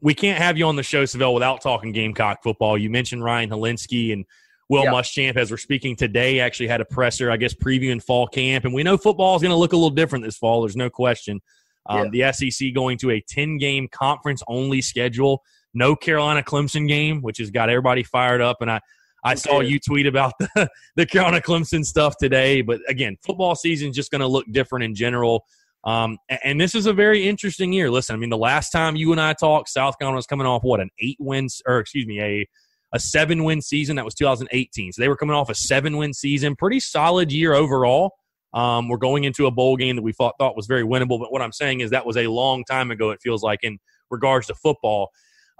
S1: we can't have you on the show, Syvelle, without talking Gamecock football. You mentioned Ryan Hilinski and Will yeah. Muschamp, as we're speaking today, actually had a presser, I guess, previewing fall camp. And we know football is going to look a little different this fall. There's no question. Um, yeah. The SEC going to a 10 game conference only schedule. No Carolina Clemson game, which has got everybody fired up. And I, I saw you tweet about the, the Carolina Clemson stuff today. But again, football season is just going to look different in general. Um, and this is a very interesting year. Listen, I mean, the last time you and I talked, South Carolina was coming off what an eight wins, or excuse me, a a seven win season. That was 2018. So they were coming off a seven win season. Pretty solid year overall. Um, we're going into a bowl game that we thought, thought was very winnable. But what I'm saying is that was a long time ago, it feels like, in regards to football.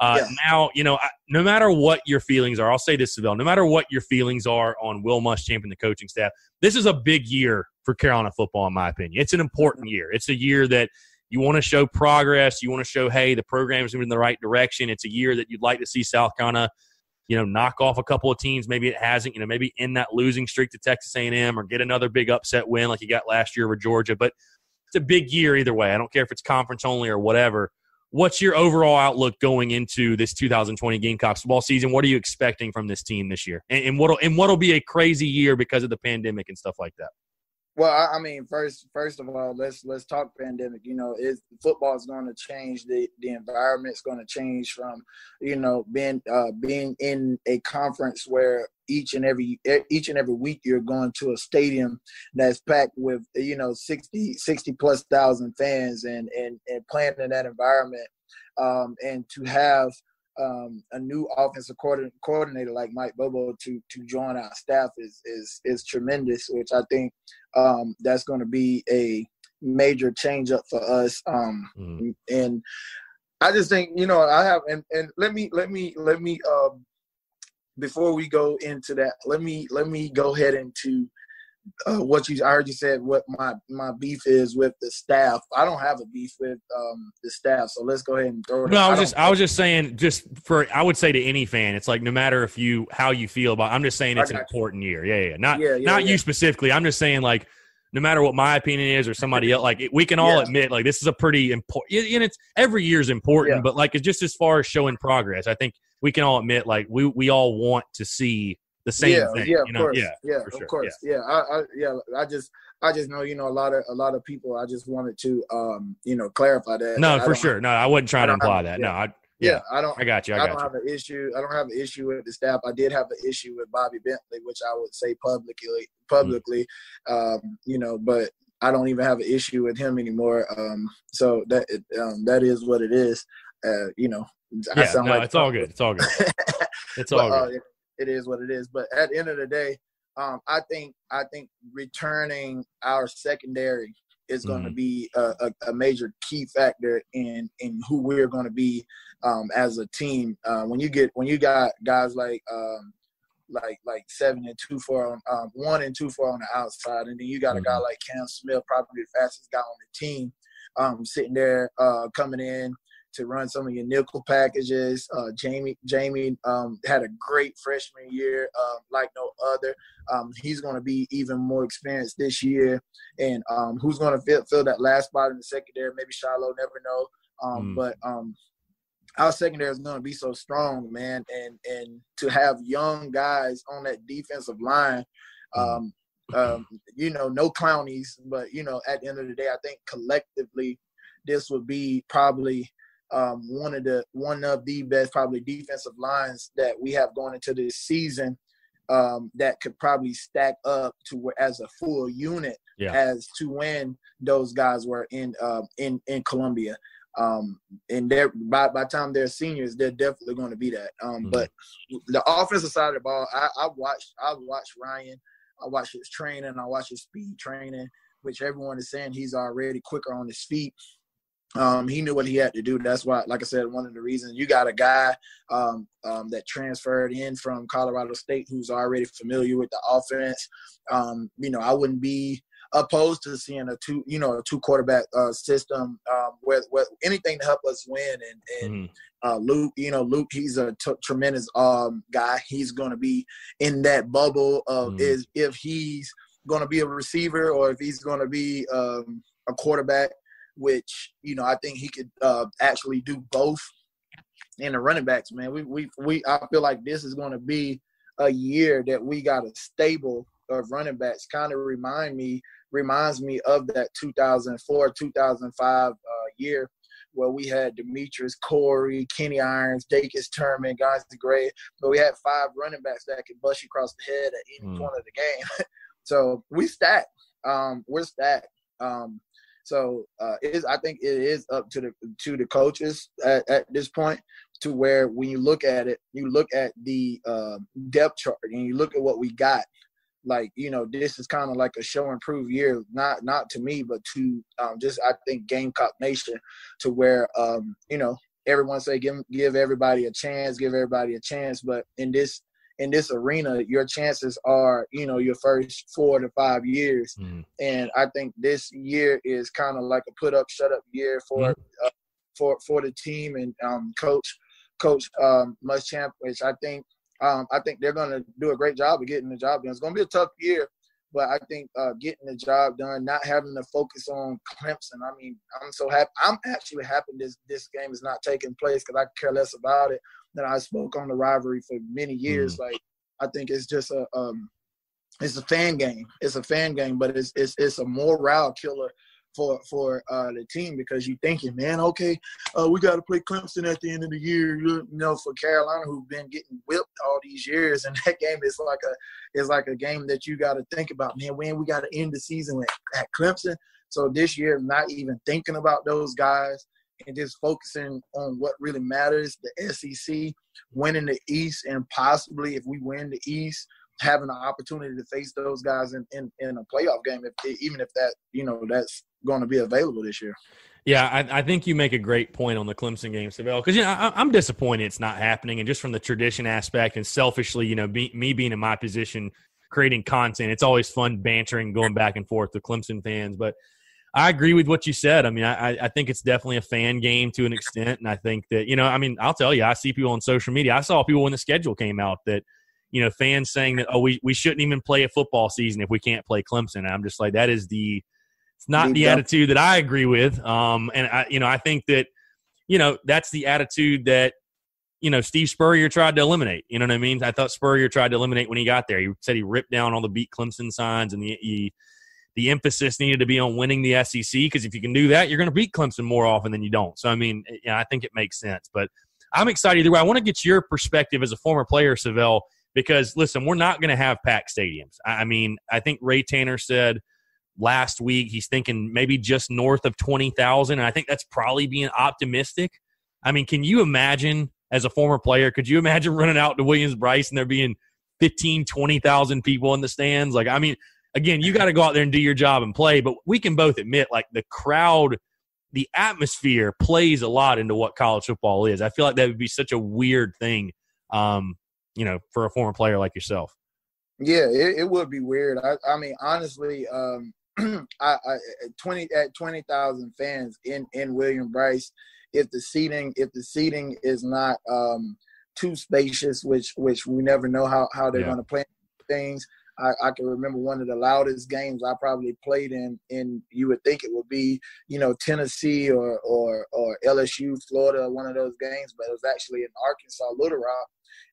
S1: Uh, yeah. Now, you know, I, no matter what your feelings are, I'll say this, Syvelle, no matter what your feelings are on Will Muschamp and the coaching staff, this is a big year for Carolina football, in my opinion. It's an important year. It's a year that you want to show progress. You want to show, hey, the program's moving in the right direction. It's a year that you'd like to see South Carolina you know, knock off a couple of teams. Maybe it hasn't. You know, maybe in that losing streak to Texas A&M or get another big upset win like you got last year with Georgia. But it's a big year either way. I don't care if it's conference only or whatever. What's your overall outlook going into this 2020 Gamecocks football season? What are you expecting from this team this year? And, and what'll and what'll be a crazy year because of the pandemic and stuff like that?
S5: Well, I mean, first, first of all, let's let's talk pandemic. You know, is football is going to change. The the environment's going to change from, you know, being uh, being in a conference where each and every each and every week you're going to a stadium that's packed with you know 60 60 plus thousand fans and and and playing in that environment, um, and to have um, a new offensive coordinator like Mike Bobo to to join our staff is is is tremendous, which I think um, that's going to be a major change up for us. Um, mm. And I just think you know I have and and let me let me let me um, before we go into that, let me let me go ahead into uh, what you I heard you said what my my beef is with the staff. I don't have a beef with um, the staff, so let's go ahead and throw it.
S1: No, I was I just I was just saying just for I would say to any fan, it's like no matter if you how you feel about. I'm just saying it's an important year. Yeah, yeah, not yeah, yeah, not yeah. you specifically. I'm just saying like no matter what my opinion is or somebody else, like we can all admit like this is a pretty important. And it's every year is important, but like it's just as far as showing progress. I think we can all admit like we we all want to see the same
S5: yeah,
S1: thing.
S5: Yeah,
S1: of know?
S5: course. Yeah, yeah, of course. Yeah. yeah, I, I, yeah, I just, I just know, you know, a lot of, a lot of people. I just wanted to, um, you know, clarify that.
S1: No, for sure. no, I wasn't trying to imply that. Yeah. No, I.
S5: Yeah, yeah, I don't.
S1: I got you. I,
S5: I
S1: got
S5: don't
S1: you.
S5: have an issue. I don't have an issue with the staff. I did have an issue with Bobby Bentley, which I would say publicly, publicly, mm. um, you know, but I don't even have an issue with him anymore. Um, so that um, that is what it is. Uh, you know,
S1: yeah, no, like it's all good. It's all good. It's all
S5: but,
S1: good.
S5: Uh, it is what it is. But at the end of the day, um, I think I think returning our secondary is going to mm-hmm. be a, a, a, major key factor in in who we're going to be um, as a team. Uh, when you get when you got guys like um, like like seven and two four on um, one and two four on the outside, and then you got a guy mm-hmm. like Cam Smith, probably the fastest guy on the team, um, sitting there uh, coming in to run some of your nickel packages. Uh, Jammie Jammie um, had a great freshman year, uh, like no other. Um, he's going to be even more experienced this year, and um, who's going to fill, fill that last spot in the secondary? Maybe Shilo, never know. Um, mm. But um, our secondary is going to be so strong, man, and and to have young guys on that defensive line. Mm. Um, um, you know, no Clowneys, but you know, at the end of the day, I think collectively, this would be probably um, one of the one of the best probably defensive lines that we have going into this season um, that could probably stack up to as a full unit yeah. as to when those guys were in uh, in in Columbia. Um, and they're by by the time they're seniors, they're definitely going to be that. Um, mm-hmm. But the offensive side of the ball, I, I watched I watched Ryan, I watched his training, I watched his speed training, which everyone is saying he's already quicker on his feet. Um, he knew what he had to do. That's why, like I said, one of the reasons you got a guy um, um, that transferred in from Colorado State who's already familiar with the offense. Um, you know, I wouldn't be opposed to seeing a two, you know, a two quarterback uh, system um, where, where anything to help us win. And, and mm-hmm. uh, Luke, you know, Luke, he's a t- tremendous um, guy. He's going to be in that bubble of mm-hmm. is if he's going to be a receiver or if he's going to be um, a quarterback which you know I think he could uh, actually do both. And the running backs, man, we we we I feel like this is going to be a year that we got a stable of running backs. Kind of remind me reminds me of that 2004 2005 uh, year where we had Demetris Corey, Kenny Irons, Daccus Turman, guys the Gray, but we had five running backs that could bust you across the head at any mm. point of the game. so we stacked. Um, we're stacked. Um, so uh, is I think it is up to the to the coaches at, at, this point to where when you look at it, you look at the uh, depth chart and you look at what we got. Like you know, this is kind of like a show and prove year, not not to me, but to um, just I think Gamecock Nation, to where um, you know everyone say give give everybody a chance, give everybody a chance, but in this in this arena, your chances are, you know, your first four to five years. Mm. And I think this year is kind of like a put up, shut up year for mm. uh, for for the team and um, coach coach um, Muschamp, which I think um, I think they're going to do a great job of getting the job done. It's going to be a tough year, but I think uh, getting the job done, not having to focus on Clemson. I mean, I'm so happy. I'm actually happy this this game is not taking place because I care less about it that I spoke on the rivalry for many years. Mm. Like I think it's just a um, it's a fan game. It's a fan game, but it's it's it's a morale killer for for uh, the team because you're thinking, man, okay, uh, we got to play Clemson at the end of the year. You know, for Carolina, who've been getting whipped all these years, and that game is like a is like a game that you got to think about, man. When we got to end the season at, at Clemson, so this year, not even thinking about those guys and just focusing on what really matters the SEC, winning the East, and possibly if we win the East, having an opportunity to face those guys in, in, in a playoff game, if, even if that, you know, that's going to be available this year.
S1: Yeah, I, I, think you make a great point on the Clemson game, Syvelle, because you know I, am disappointed it's not happening, and just from the tradition aspect, and selfishly, you know, be, me being in my position, creating content, it's always fun bantering, going back and forth with Clemson fans. But I agree with what you said. I mean, I, I think it's definitely a fan game to an extent, and I think that you know, I mean, I'll tell you, I see people on social media. I saw people when the schedule came out that you know fans saying that oh, we we shouldn't even play a football season if we can't play Clemson. And I'm just like, that is the it's not the attitude that I agree with. Um, and I you know I think that you know that's the attitude that you know Steve Spurrier tried to eliminate. You know what I mean? I thought Spurrier tried to eliminate when he got there. He said he ripped down all the beat Clemson signs and the, he the emphasis needed to be on winning the SEC because if you can do that, you're going to beat Clemson more often than you don't. So, I mean, yeah, I think it makes sense. But I'm excited either way. I want to get your perspective as a former player, Syvelle, because listen, we're not going to have packed stadiums. I mean, I think Ray Tanner said last week he's thinking maybe just north of 20,000. And I think that's probably being optimistic. I mean, can you imagine as a former player, could you imagine running out to Williams-Brice and there being 15, 20,000 people in the stands? Like, I mean, again, you got to go out there and do your job and play. But we can both admit, like the crowd, the atmosphere plays a lot into what college football is. I feel like that would be such a weird thing, um, you know, for a former player like yourself.
S5: Yeah, it, it would be weird. I, I mean, honestly, um, I, I twenty at twenty thousand fans in in Williams Brice. If the seating if the seating is not um, too spacious, which which we never know how how they're
S1: Yeah.
S5: going to plan things. I, I can remember one of the loudest games I probably played in. In you would think it would be you know Tennessee or or or LSU, Florida, one of those games, but it was actually in Arkansas, Little Rock,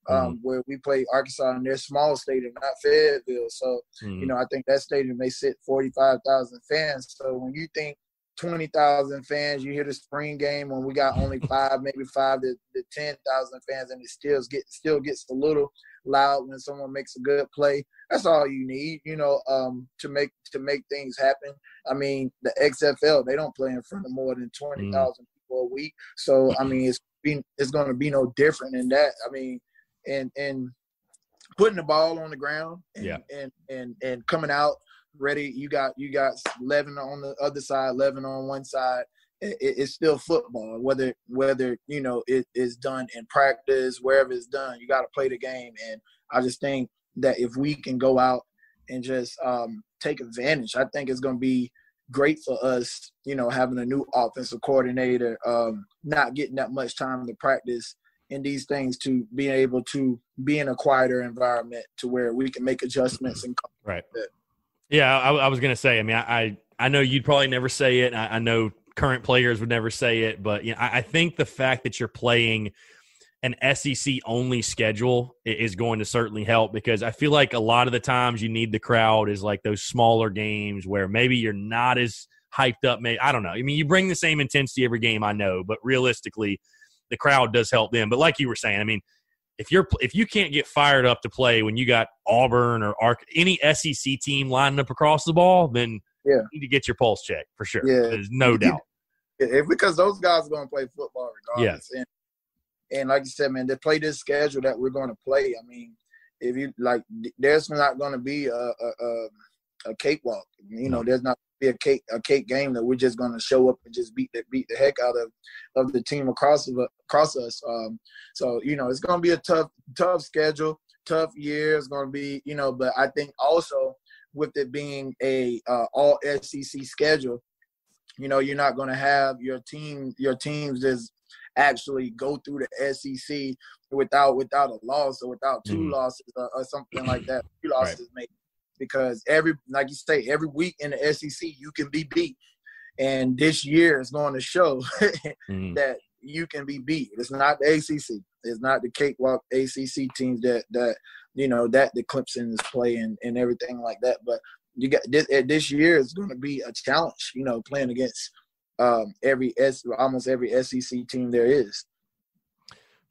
S5: um, where we played Arkansas in their small stadium, not Fayetteville. So
S1: Mm.
S5: you know, I think that stadium may sit 45,000 fans. So when you think 20,000 fans, you hear the spring game when we got only five, maybe five to, to 10,000 fans, and it still get still gets a little loud when someone makes a good play. That's all you need, you know, um, to make to make things happen. I mean, the XFL they don't play in front of more than 20,000 people a week. So I mean, it's been it's going to be no different in that. I mean, and and putting the ball on the ground and,
S1: Yeah.
S5: and and and coming out ready you got you got 11 on the other side 11 on one side it, it- it's still football whether whether you know it is done in practice wherever it's done you got to play the game and i just think that if we can go out and just um, take advantage i think it's going to be great for us you know having a new offensive coordinator um, not getting that much time to practice in these things to being able to be in a quieter environment to where we can make adjustments and
S1: Right.
S5: Yeah.
S1: I, I was going to say. I mean, I, I I know you'd probably never say it. I, I know current players would never say it, but you know, I, I think the fact that you're playing an SEC only schedule is going to certainly help because I feel like a lot of the times you need the crowd is like those smaller games where maybe you're not as hyped up. Maybe I don't know. I mean, you bring the same intensity every game, I know, but realistically, the crowd does help them. But like you were saying, I mean, if you're if you can't get fired up to play when you got Auburn or any SEC team lining up across the ball, then
S5: Yeah.
S1: you need to get your pulse checked for sure.
S5: Yeah.
S1: There's no doubt.
S5: If- because those guys are going to play football regardless. And, and like you said, man, they play this schedule that we're going to play. I mean, if you like, there's not going to be a, a, a, a cakewalk. You know, there's not be a cake a cake game that we're just going to show up and just beat the beat the heck out of of the team across of across us. Um, so you know, it's going to be a tough tough schedule, tough year. It's going to be you know, but I think also with it being a uh, all SEC schedule, you know, you're not going to have your team your teams just actually go through the SEC without without a loss or without two
S1: Mhm.
S5: losses or, or something like that. Two losses maybe because every like you say every week in the SEC you can be beat, and this year is going to show
S1: Mhm.
S5: that you can be beat. It's not the ACC. It's not the cakewalk ACC teams that that you know that the Clemson is playing and everything like that. But you got this this year is going to be a challenge. You know, playing against um, every S almost every SEC team there is.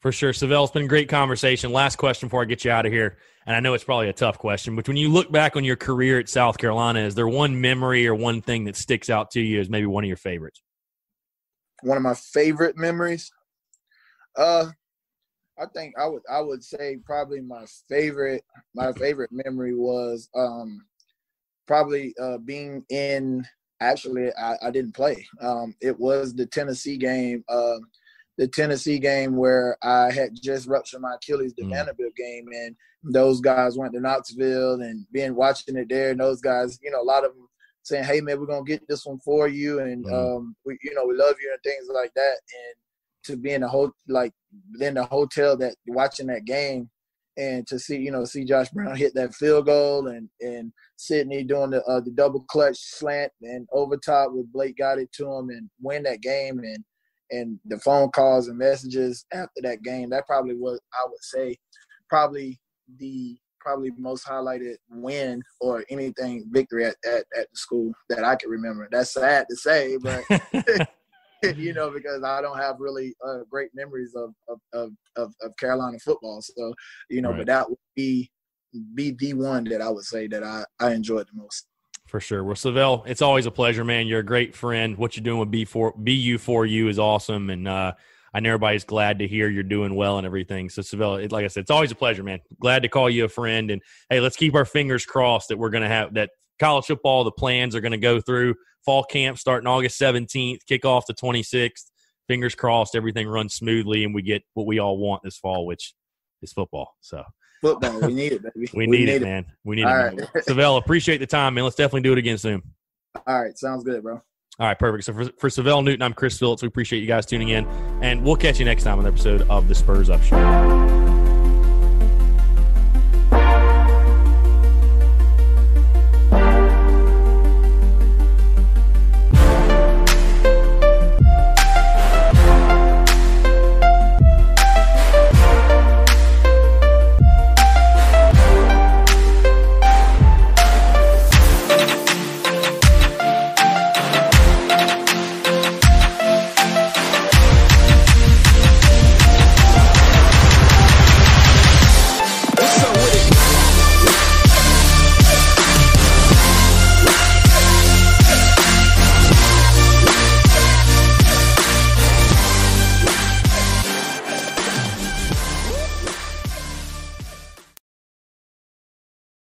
S1: For sure. Syvelle, it's been a great conversation. Last question before I get you out of here. And I know it's probably a tough question, but when you look back on your career at South Carolina, is there one memory or one thing that sticks out to you as maybe one of your favorites?
S5: one of my favorite memories. Uh, I think I would I would say probably my favorite my favorite memory was um probably uh being in actually I, I didn't play. Um it was the Tennessee game, um the Tennessee game where I had just ruptured my Achilles, the
S1: Mm.
S5: Vanderbilt game, and those guys went to Knoxville and being watching it there, and those guys, you know, a lot of them saying, "Hey man, we're gonna get this one for you," and
S1: Mhm.
S5: um, we, you know, we love you and things like that. And to be in the whole like in the hotel that watching that game, and to see you know see Josh Brown hit that field goal and and Sidney doing the uh, the double clutch slant and over top with Blake got it to him and win that game and and the phone calls and messages after that game that probably was I would say probably the probably most highlighted win or anything victory at, at, at the school that I can remember. That's sad to say, but you know, because I don't have really uh, great memories of of, of of of Carolina football. So, you know,
S1: Right.
S5: but that would be be the one that I would say that I I enjoyed the most.
S1: For sure. Well, Syvelle, it's always a pleasure, man. You're a great friend. What you're doing with B for BU for you is awesome, and uh, I know everybody's glad to hear you're doing well and everything. So, Syvelle, it, like I said, it's always a pleasure, man. Glad to call you a friend, and hey, let's keep our fingers crossed that we're going to have that college football. The plans are going to go through fall camp starting August 17th, kickoff the 26th. Fingers crossed, everything runs smoothly, and we get what we all want this fall, which is football. So.
S5: football. We need it, baby.
S1: we, need, it, man. We need
S5: All
S1: it.
S5: right.
S1: Syvelle, appreciate the time, man. Let's definitely do it again soon.
S5: All right, sounds good, bro.
S1: All right, perfect. So for, for Syvelle Newton, I'm Chris Phillips. We appreciate you guys tuning in, and we'll catch you next time on the episode of the Spurs Up Show.